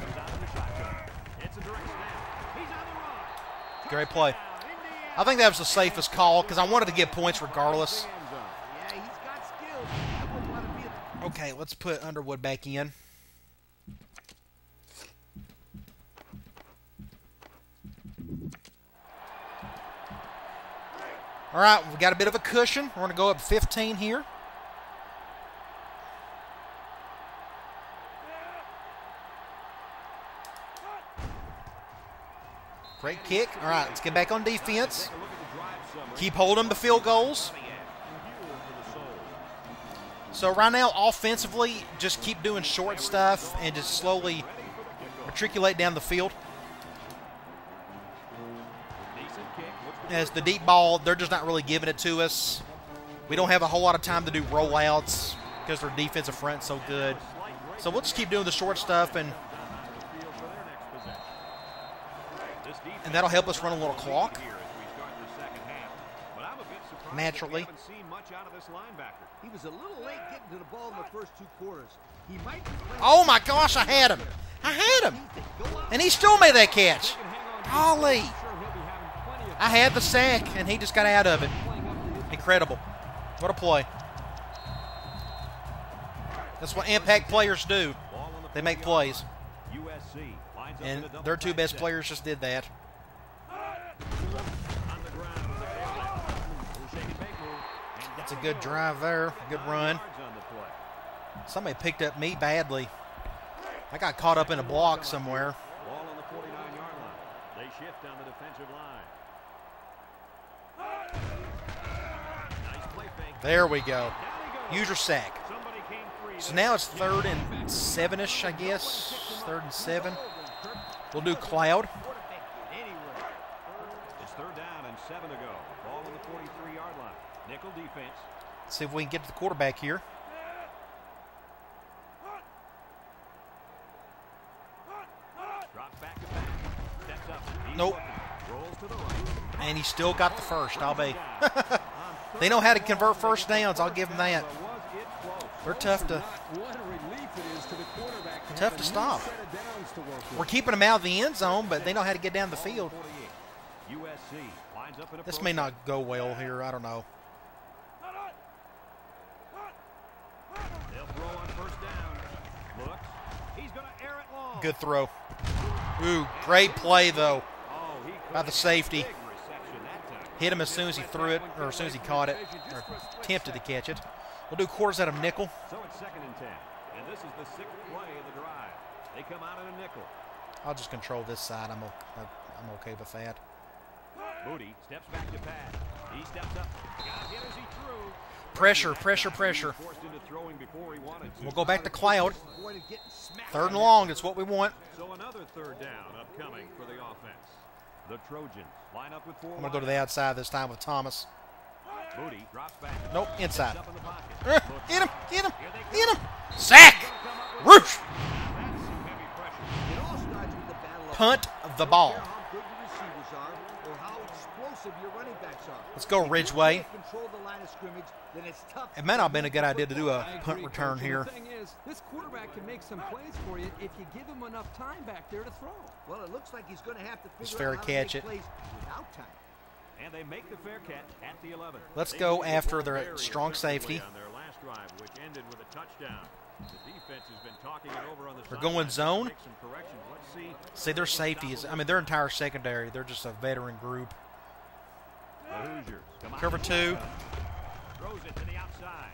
comes out of the shotgun. It's a direct snap. He's on the run. Great play. I think that was the safest call because I wanted to get points regardless. Yeah, he's got skills. I wouldn't want to be at the Okay, let's put Underwood back in. All right, we got a bit of a cushion. We're going to go up 15 here. Great kick. All right, let's get back on defense. Keep holding the field goals. So right now, offensively, just keep doing short stuff and just slowly matriculate down the field. As the deep ball, they're just not really giving it to us. We don't have a whole lot of time to do rollouts because their defensive front's so good. So we'll just keep doing the short stuff, and and that'll help us run a little clock naturally. He was a little late getting to the ball in the first two quarters. He might be playing Oh my gosh, I had him! I had him! And he still made that catch. Golly! Sure, he'll be having plenty of I had the sack, and he just got out of it. playing up to his Incredible. What a play. That's what impact players do. They make plays. And their two best players just did that. That's a good drive there. Good run. Somebody picked up me badly. I got caught up in a block somewhere. Ball on the 49-yard line. They shift on the defensive line. Nice play fake. There we go. Down. Use your sack. Somebody came free. So now it's third and seven-ish, I guess. Third and seven. We'll do cloud. It's third down and seven to go. Ball on the 43-yard line. Nickel defense. See if we can get to the quarterback here. Drops back to back. Steps up. He's Nope. looking. Rolls to the right. And he still got the first. I'll be. they know how to convert first downs. I'll give them that. They're tough to. What a relief it is to the quarterback to Tough to stop. set of downs to work with. We're keeping them out of the end zone, but they know how to get down the field. 48. USC lines up in a This may not go well here. I don't know. They'll throw on first down. Looks. He's going to air it long. Good throw. Ooh, great play though Oh, he by the safety. big reception that time. Hit him as soon as he threw it, or as soon as he caught it, or attempted to catch it. We'll do quarters out of nickel. So it's second and ten. And this is the sixth play of the drive. They come out in a nickel. I'll just control this side. I'm I'm okay with that. Moody steps back to pass. He steps up. Got hit as he threw. Pressure, pressure, pressure. Forced into throwing before he wanted to. We'll go back to cloud. Avoided getting smacked. Third and long. It's what we want. So another third down upcoming for the offense. The Trojans line up with four. I'm gonna go to the outside this time with Thomas. Moody drops back. Nope, inside. Steps in. Uh, Get him! Get him! Get him! Sack! Roosh! That's some heavy pressure. It all starts with the battle of Punt the ball. don't care how good your receivers are or how explosive your running backs are. Let's go Ridgeway. Can't Control the line of scrimmage, then it's tough. It may not have been a good idea to do a I punt return Coach, here. The thing is, this quarterback can make some plays for you if you give him enough time back there to throw. Well, it looks like he's going to have to Just figure fair out how catch to it. make plays without time. And they make the fair catch at the 11. Let's They go after their strong safety. On their last drive, which ended with a touchdown. The defense has been talking it over on the We're going zone. Make some corrections. Let's see. See, their safety is, I mean, their entire secondary, they're just a veteran group. The Hoosiers come out Cover two. Shotgun. Throws it to the outside.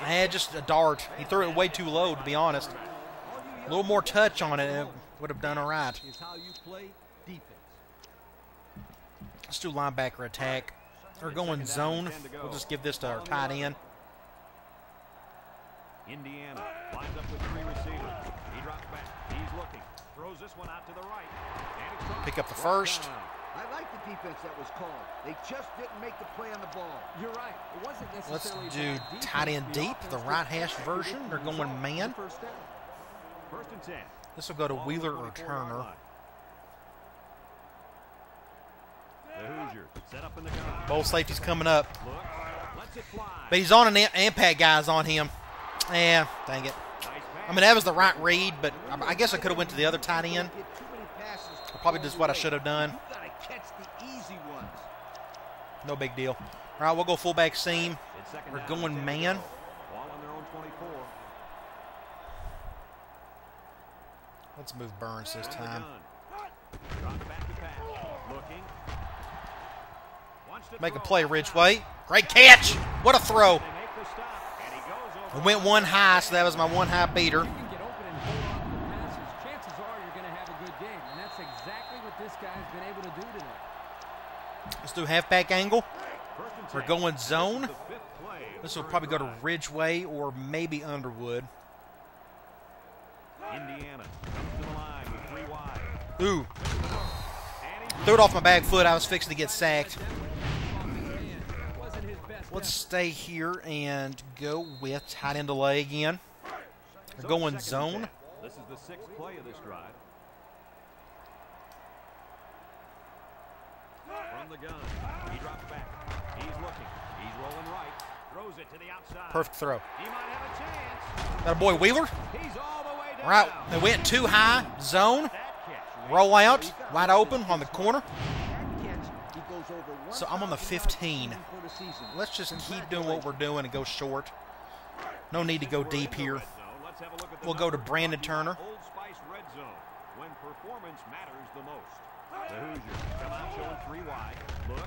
I had just a dart. He threw it way too low, to be honest. A little more touch on it, and it would have done all right. Is how you play defense. Let's do linebacker attack. They're going zone. We'll just give this to our tight end. Indiana lines up with three receivers. He drops back. He's looking. Throws this one out to the right. And it's caught. Pick up the first. Down. I like the defense that was called. They just didn't make the play on the ball. You're right. It wasn't Let's do tight end deep, offense the right hash version. They're going man. First down. First and ten. This will go to Ball Wheeler or Turner. The Hoosiers set up in the gun. Both safeties coming up. Look. Lets it fly. But he's on an impact guy's on him. Yeah, dang it. I mean, that was the right read, but I I guess I could have went to the other tight end. Get too many passes Probably just what I should have done. You gotta catch the easy ones. No big deal. All right, we'll go fullback seam. We're going and 10 to man. on their own 24. Let's move Burns this time. gun. Drops back to pass. Looking. Wants to Make a play, Ridgeway. Great catch. What a throw. They make the stop, and he goes We over. went one high, so that was my one high beater. If you can get open and hold on to the passes, chances are you're going to have a good game. And that's exactly what this guy's been able to do today. Let's do halfback angle. We're going zone. the fifth play of This will probably go to. Ridgeway or maybe Underwood. Indiana comes to the line with three wide. Ooh, threw it off my back foot. I was fixing to get sacked. That wasn't his best Let's stay here and go with tight end delay again. We're going zone. This is the sixth play of this drive. From the gun, he drops back. He's looking. He's rolling right. Throws it to the outside. Perfect throw. He might have a chance. Got a boy Wheeler. He's all the way down. We're out. They went too high. Zone. Roll out. Wide open on the corner. That catch, he goes over So I'm on the 15. for the season. Let's just keep doing what we're doing and go short. No need to go deep here. red zone. Let's have a look at the We'll go to Brandon brought you by Turner. Old Spice Red Zone, when performance matters the most. The Hoosiers come out showing three wide. Looks.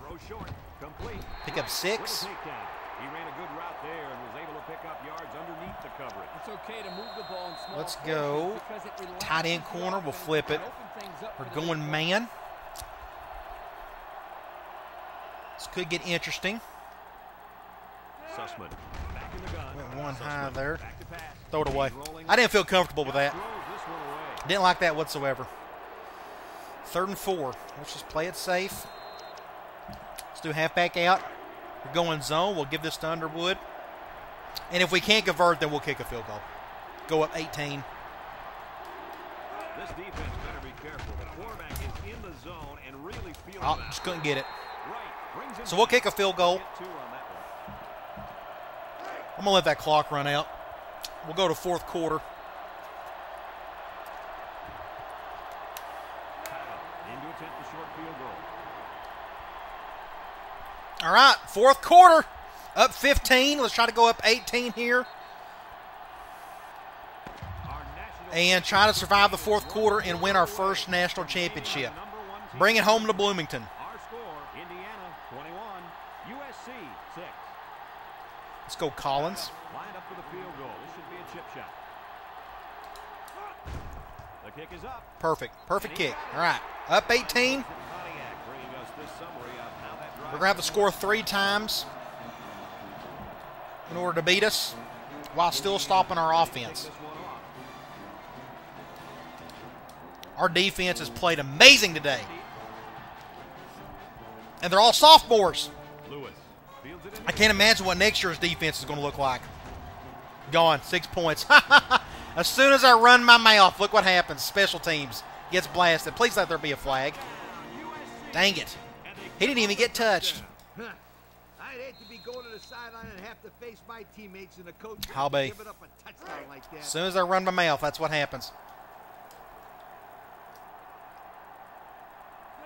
Throw short. Complete. Pick up six. He ran a good route there and was able to pick up yards underneath the coverage. It's okay to move the ball in small Let's go because it relaxes tight end corner. We'll flip it. and open things up We're going man. This could get interesting. Sussman back in the gun. Went one Sussman high there. Back to pass. Throw it away. I didn't feel comfortable with that. Throws this one away. Didn't like that whatsoever. Third and four. Let's just play it safe. Let's halfback out. We're going zone. We'll give this to Underwood. And if we can't convert, then we'll kick a field goal. Go up 18. This defense better be careful. The quarterback is in the zone and really feeling Oh, just couldn't get it. Right. Brings him So we'll kick a field goal. Get two on that one. I'm going to let that clock run out. We'll go to fourth quarter. Kyle in to attempt the short field goal. All right, fourth quarter. Up 15. Let's try to go up 18 here. And try to survive the fourth quarter and win our first national championship. Bring it home to Bloomington. Our score: Indiana 21, USC 6. Let's go, Collins. Perfect. Perfect kick. All right. Up 18. Pontiac bringing us this summary of how that drive We're going to have to score three times in order to beat us while still stopping our offense. Our defense has played amazing today. And they're all sophomores. I can't imagine what next year's defense is going to look like. Gone. Six points. as soon as I run my mouth, look what happens. Special teams gets blasted. Please let there be a flag. Dang it. He didn't even get touched. Huh. I'd hate to be going to the sideline and have to face my teammates and the coach I'll be. giving up a touchdown like that. As soon as I run my mouth, that's what happens.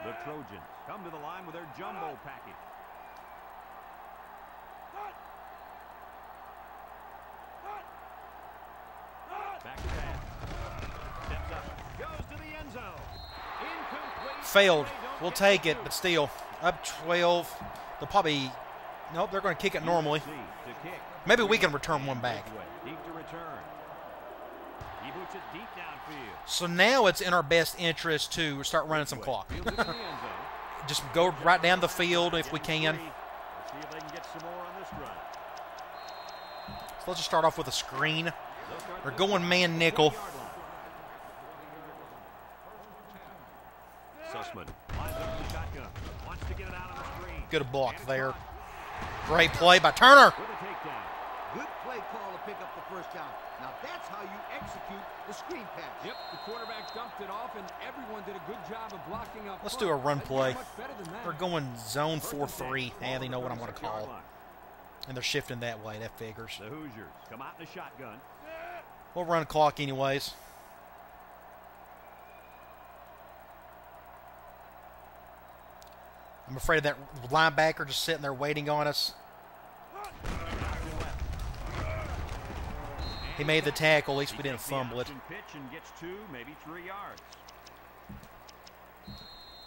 The Trojans come to the line with their jumbo package. Back to pass. Steps up. Goes to the end zone. Incomplete. Failed. We'll take it, but still. Up 12. They'll probably. Nope, they're going to kick it normally. USC to kick. Maybe we can return one back. Deep to return. He boots it deep downfield. So now it's in our best interest to start running some clock. Fields it in the end zone. Just go right down the field if we can. Let's see if they can get some more on this drive. So let's just start off with a screen. We're going man nickel. 20-yard line. Sussman lines up the shotgun. Wants to get it out on the screen. Good block there. Great play by Turner. With a takedown. Good play call to pick up the first down. Now that's how you execute the screen pass. Yep, the quarterback dumped it off, and everyone did a good job of blocking up. Let's do a run play. much better than that. We're going zone 4-3. 10, And they know what I'm going to call. line. And they're shifting that way. That figures. The Hoosiers come out in the shotgun. We'll run clock anyways. I'm afraid of that linebacker just sitting there waiting on us. He made the tackle. At least we didn't fumble it. Pitch and gets two, maybe three yards.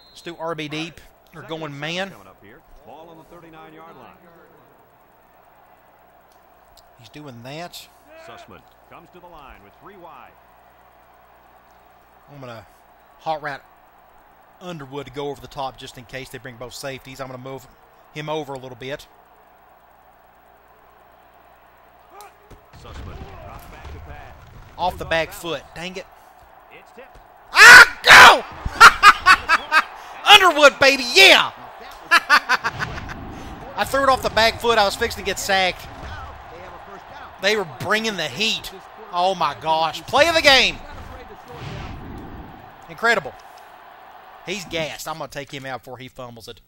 Let's do RB deep. We're going man. seven Coming up here. Ball on the 39-yard line. He's doing that. Sussman comes to the line with three wide. I'm going to hot route Underwood to go over the top just in case they bring both safeties. I'm going to move him over a little bit. Sussman drops back to pass. Off the back foot. Dang it. It's tipped. Ah, go! Underwood, baby, yeah! I threw it off the back foot. I was fixing to get sacked. They have a first down. They were bringing the heat. Oh my gosh. Play of the game. Not afraid to throw it downfield. Incredible. He's gassed. I'm going to take him out before he fumbles it.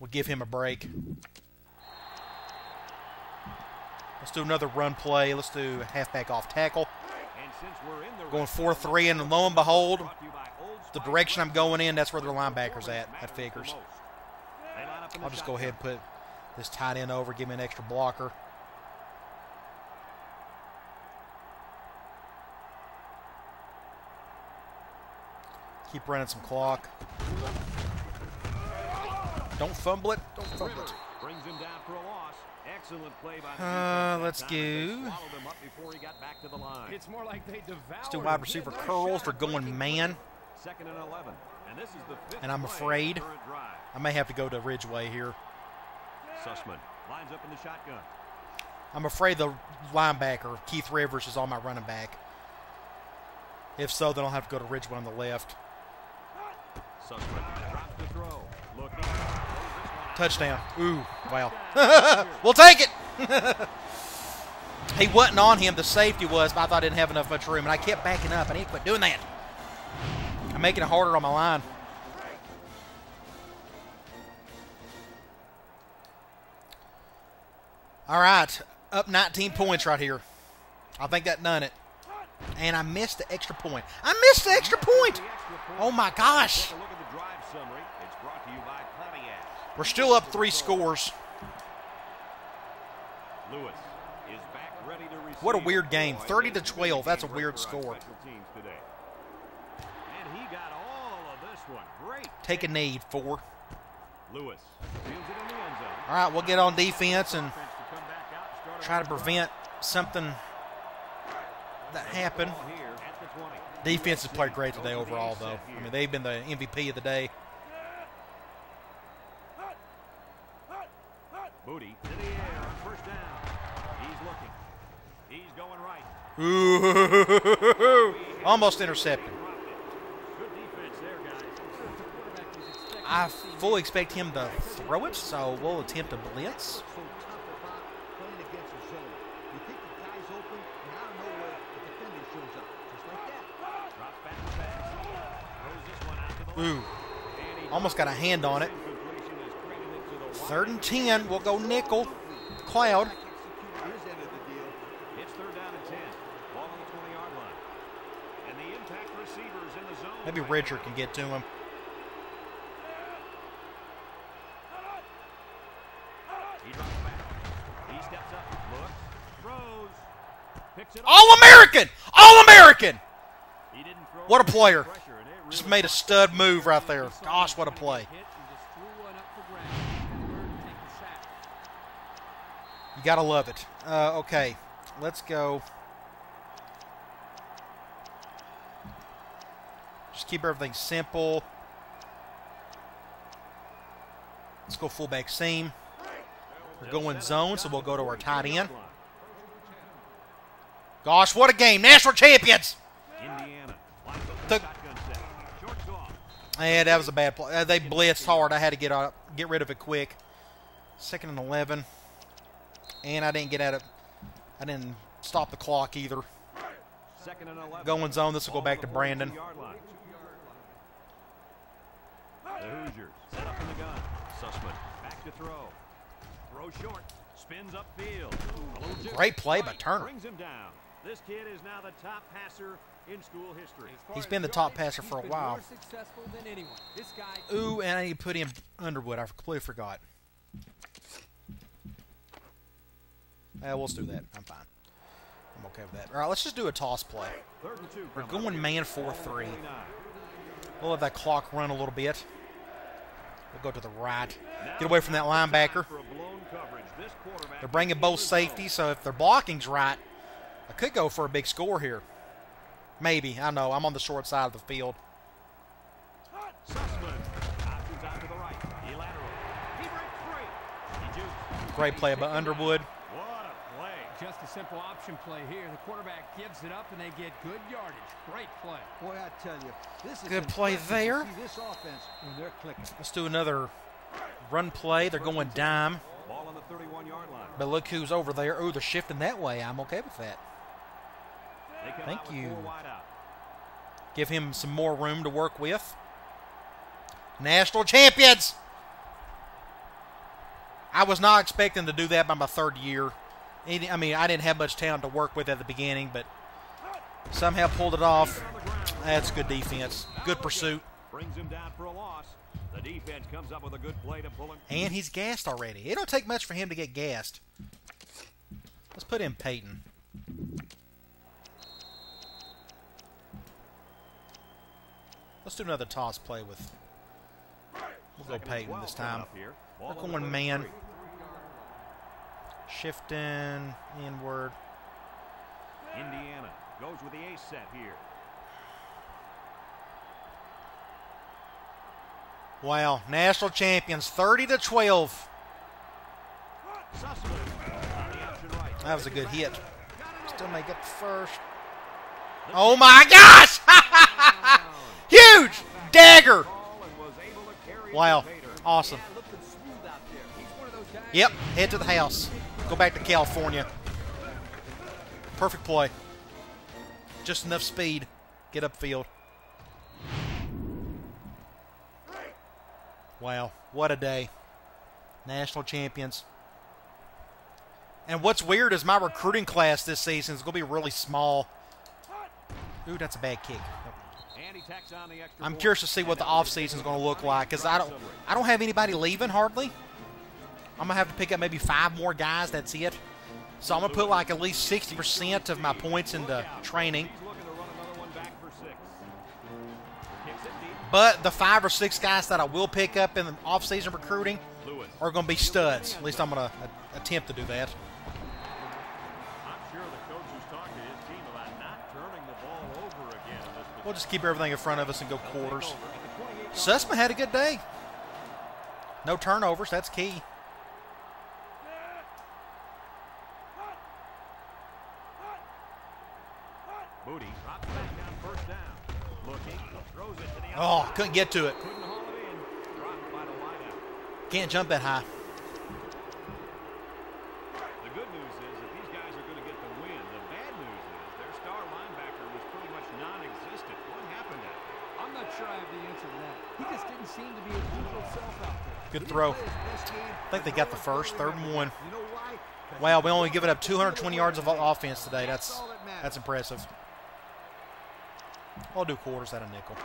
We'll give him a break. Let's do another run play. Let's do halfback off tackle. Going 4-3, and lo and behold, the direction I'm going in, that's where their linebacker's at. That figures. I'll just go ahead and put this tight end over, give me an extra blocker. Keep running some clock. Don't fumble it. Don't fumble it. brings him down for a loss. Excellent play by the Uh, let's time as they go. swallowed him up before he got back to the line. It's more like they devoured Let's do wide He receiver curls. for going man. Second and 11. And this is the fifth And I'm play of the afraid- I may have to go to Ridgeway here. Sussman lines up in the shotgun. I'm afraid the linebacker, Keith Rivers, is on my running back. If so, then I'll have to go to Ridgeway on the left. Sussman drops the throw. Looking. throws this one out. Touchdown. Ooh, well. we'll take it. he wasn't on him. The safety was, but I thought I didn't have enough much room. And I kept backing up. I need to quit doing that. I'm making it harder on my line. All right. Up 19 points right here. I think that done it. And I missed the extra point. I missed the extra point. The extra point. Oh my gosh. Take a look at the drive summary. It's brought to you by Pontiac. We're still up three scores. Lewis is back ready to receive. What a weird game. 30 to 12. That's a weird score. special teams today. And he got all of this one. Great. Take a need, four. Lewis fields it in the end zone. All right, we'll get on defense and Offense to come back out and start try to prevent something that happened. ball here at the 20. Defense has played great today overall, though. I mean, they've been the MVP of the day. Booty to the air on first down. He's looking. He's going right. Ooh, almost intercepted. Dropped it. Good defense there, guys. I fully expect him to throw it, so we'll attempt a blitz. So tough about playing against a zone. You think the guy's open, and out of nowhere, the defender shows up. Just like that. Drops back to pass. Throws this one out to the Ooh, left. And he almost got a hand on it. Incompletion has created it to the wide Third and 10. We'll go nickel. Cloud. Executed his end of the deal. It's third down and 10. Ball on the 20-yard line. And the impact receivers in the zone. Maybe Richard can get to him. He drops back. He steps up, looks, throws, picks it. All American! All American! He didn't throw What a player. Pressure, and it Just made a stud move right there. Gosh, what a play. Hit and just threw one up for grabs. Gotta learn to take the sack. You gotta love it. Uh, okay, let's go. Just keep everything simple. Let's go fullback seam. We're going zone, so we'll go to our tight end. Gosh, what a game! National champions! Off. And that was a bad play. Uh, they blitzed hard. I had to get get rid of it quick. Second and eleven, and I didn't get at it. I didn't stop the clock either. Second and 11. Going zone. This will go back to Brandon. 42-yard. The Hoosiers set up in the gun. Sussman back to throw. Throw short. Spins upfield. A little juke. Great play by Turner. Brings him down. This kid is now the top passer in school history. As far He's as been the top passer for a while. More successful than anyone. This guy Ooh, and I need to put in Underwood. I completely forgot. Yeah, we'll do that. I'm fine. I'm okay with that. All right, let's just do a toss play. We're going man Ball 4-3. We'll let that clock run a little bit. We'll go to the right. Get away from that linebacker. They're bringing both safeties, so if their blocking's right, I could go for a big score here. Maybe. I know. I'm on the short side of the field. Great play by Underwood. What a play. Just a simple option play here. The quarterback gives it up and they get good yardage. Great play. Boy, I tell you, this is Good play there. this offense when they're clicking. Let's do another run play. They're going dime. Ball on the 31-yard line. But look who's over there. Oh, they're shifting that way. I'm okay with that. Thank you. four wide out. Give him some more room to work with. National champions! I was not expecting to do that by my third year. I mean, I didn't have much talent to work with at the beginning, but somehow pulled it off. That's good defense. Good pursuit. Brings him down for a loss. The defense comes up with a good play to pull him. And he's gassed already. It don't take much for him to get gassed. Let's put in Peyton. Let's do another toss play with. We'll go Peyton this time. We're on the going man. 33. Shifting inward. Indiana goes with the ace set here. Wow, national champions, 30 to 12. Sussman on the option right. That was a good hit. Still may get the first. Oh my gosh! Huge dagger. Ball and was able to carry it Wow, awesome. Yeah, looking smooth out there. He's one of those guys. Yep, head to the house. Go back to California. Perfect play. Just enough speed. Get upfield. Wow, what a day. National champions. And what's weird is my recruiting class this season is going to be really small. Ooh, that's a bad kick. And he tacks on the extra I'm curious to see what the off-season is going to look like because I don't. I don't have anybody leaving hardly. I'm gonna have to pick up maybe five more guys. That's it. So I'm gonna put like at least 60% of my points into training. To. But the five or six guys that I will pick up in the off-season recruiting are going to be studs. At least I'm going to attempt to do that. To We'll just keep everything in front of us and go quarters. Over at the 28 Sussman had a good day. No turnovers. That's key. Booty drops back down first down. Looking, throws it to the Oh, outside. Couldn't get to it. Couldn't haul it in. Dropped by the wideout. Can't jump that high. The good news is that these guys are going to get the win. The bad news is their star linebacker was pretty much non-existent. What happened out there? I'm not sure I have the answer to that. He just didn't seem to be his usual self out there. Good throw. I think they got the first, third and one. Wow, we only given up 220 yards of offense today. That's that's impressive. I'll do quarters at a nickel.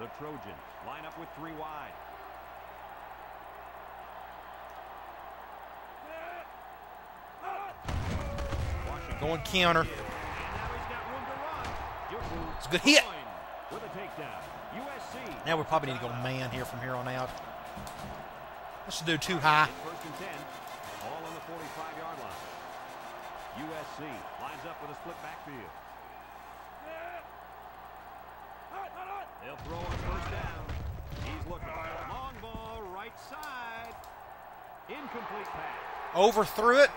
The Trojans line up with three wide. Washington. Going counter. And now he's got room to run. Gilchrist It's a good hit. With a takedown. USC. Now we probably need to go man here from here on out. Let's do two high. First and 10. All on the 45-yard line. USC lines up with a split backfield. They'll throw on first down. He's looking. for a Long ball, right side. Incomplete pass. Overthrew it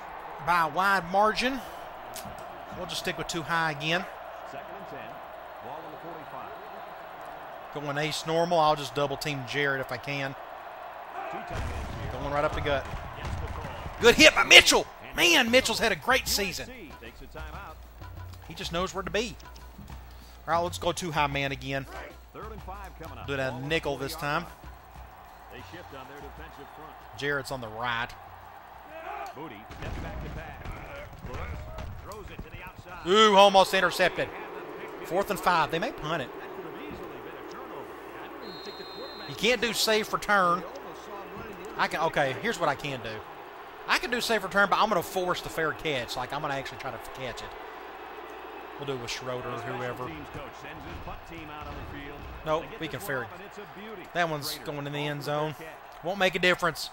by a wide margin. We'll just stick with two high again. Second and 10. Ball on the 45. Going ace normal. I'll just double team Jarrett if I can. Two tight ends here. Going right up the gut. Gets the call. Good hit by Mitchell. Man, Mitchell's had a great season. USC takes a timeout. He just knows where to be. All right, let's go two high man again. Third and five coming up. Do that Ball nickel this time. They shift on their defensive front. Jarrett's on the right. Steps back to pass. Throws it to the outside. Ooh, almost intercepted. Had them picked Fourth and five. They may punt it. That could have easily been a turnover. I don't even think the quarterback You can't do safe return. They almost saw him running the other I can. Okay, here's what I can do. I can do safe return, but I'm going to force the fair catch. Like I'm going to actually try to catch it. We'll do it with Schroeder or whoever. teams coach sends his punt team out on the field. Nope, we can throw fair- up, and it's a beauty. That one's going in the end zone. Won't make a difference.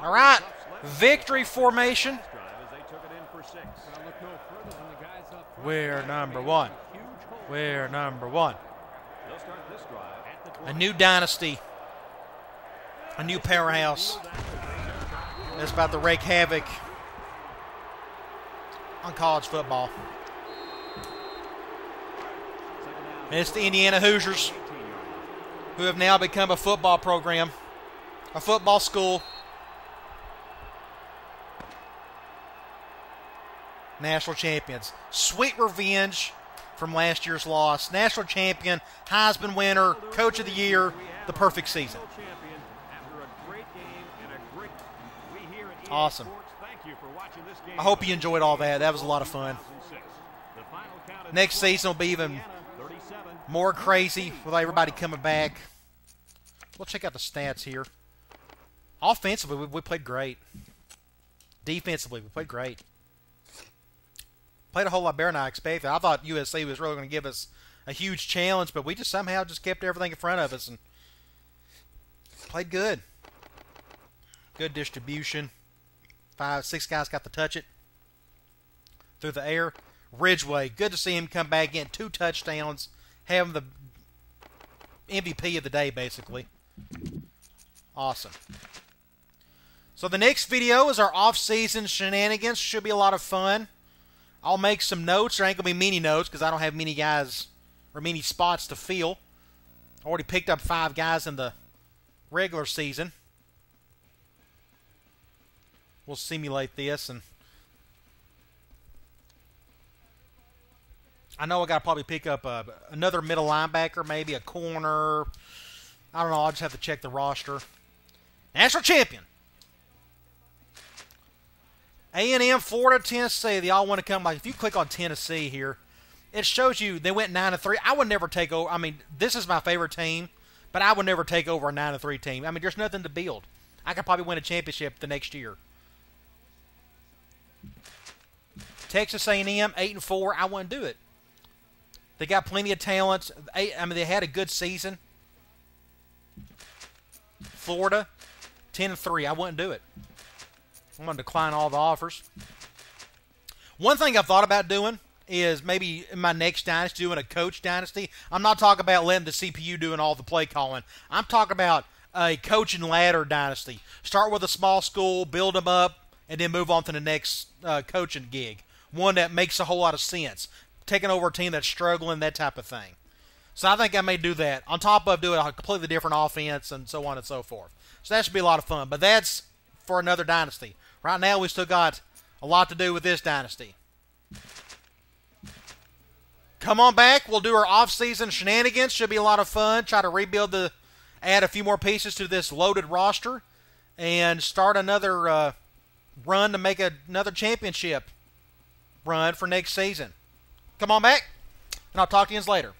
All right, victory formation. Last drive as they took it in for six. Gotta look no further than the guys up front. We're number one. We're number one. They'll start this drive at the A new dynasty. A new powerhouse. That's about to wreak havoc on college football. And it's the Indiana Hoosiers who have now become a football program, a football school. National champions. Sweet revenge from last year's loss. National champion, Heisman winner, coach of the year, the perfect season. Awesome. I hope you enjoyed all that. That was a lot of fun. 2006. The final count is Next season will be even Indiana 37. More crazy with everybody coming back. We'll check out the stats here. Offensively, we, we played great. Defensively, we played great. Played a whole lot better than I expected. I thought USC was really going to give us a huge challenge, but we just somehow just kept everything in front of us and played good. Good distribution. Five, six guys got to touch it through the air. Ridgeway, good to see him come back in two touchdowns, having the MVP of the day, basically. Awesome. So the next video is our off-season shenanigans. Should be a lot of fun. I'll make some notes. There ain't gonna be many notes because I don't have many guys or many spots to fill. I already picked up five guys in the regular season. We'll simulate this and I know I got to probably pick up uh, another middle linebacker, maybe a corner. I don't know. I'll just have to check the roster. National champion. A&M, Florida, Tennessee. They all want to come. Like if you click on Tennessee here, it shows you they went nine to three. I would never take over. I mean, this is my favorite team, but I would never take over a nine to three team. I mean, there's nothing to build. I could probably win a championship the next year. Texas A&M, eight and four. I wouldn't do it. They got plenty of talents. I mean, they had a good season. Florida, ten and three. I wouldn't do it. I'm going to decline all the offers. One thing I've thought about doing is maybe in my next dynasty doing a coach dynasty. I'm not talking about letting the CPU doing all the play calling. I'm talking about a coach and ladder dynasty. Start with a small school, build them up, and then move on to the next uh, coaching gig. One that makes a whole lot of sense. Taking over a team that's struggling, that type of thing. So I think I may do that on top of doing a completely different offense and so on and so forth. So that should be a lot of fun. But that's for another dynasty. Right now, we still got a lot to do with this dynasty. Come on back. We'll do our off-season shenanigans. Should be a lot of fun. Try to rebuild the, add a few more pieces to this loaded roster, and start another uh, run to make a, another championship run for next season. Come on back, and I'll talk to you later.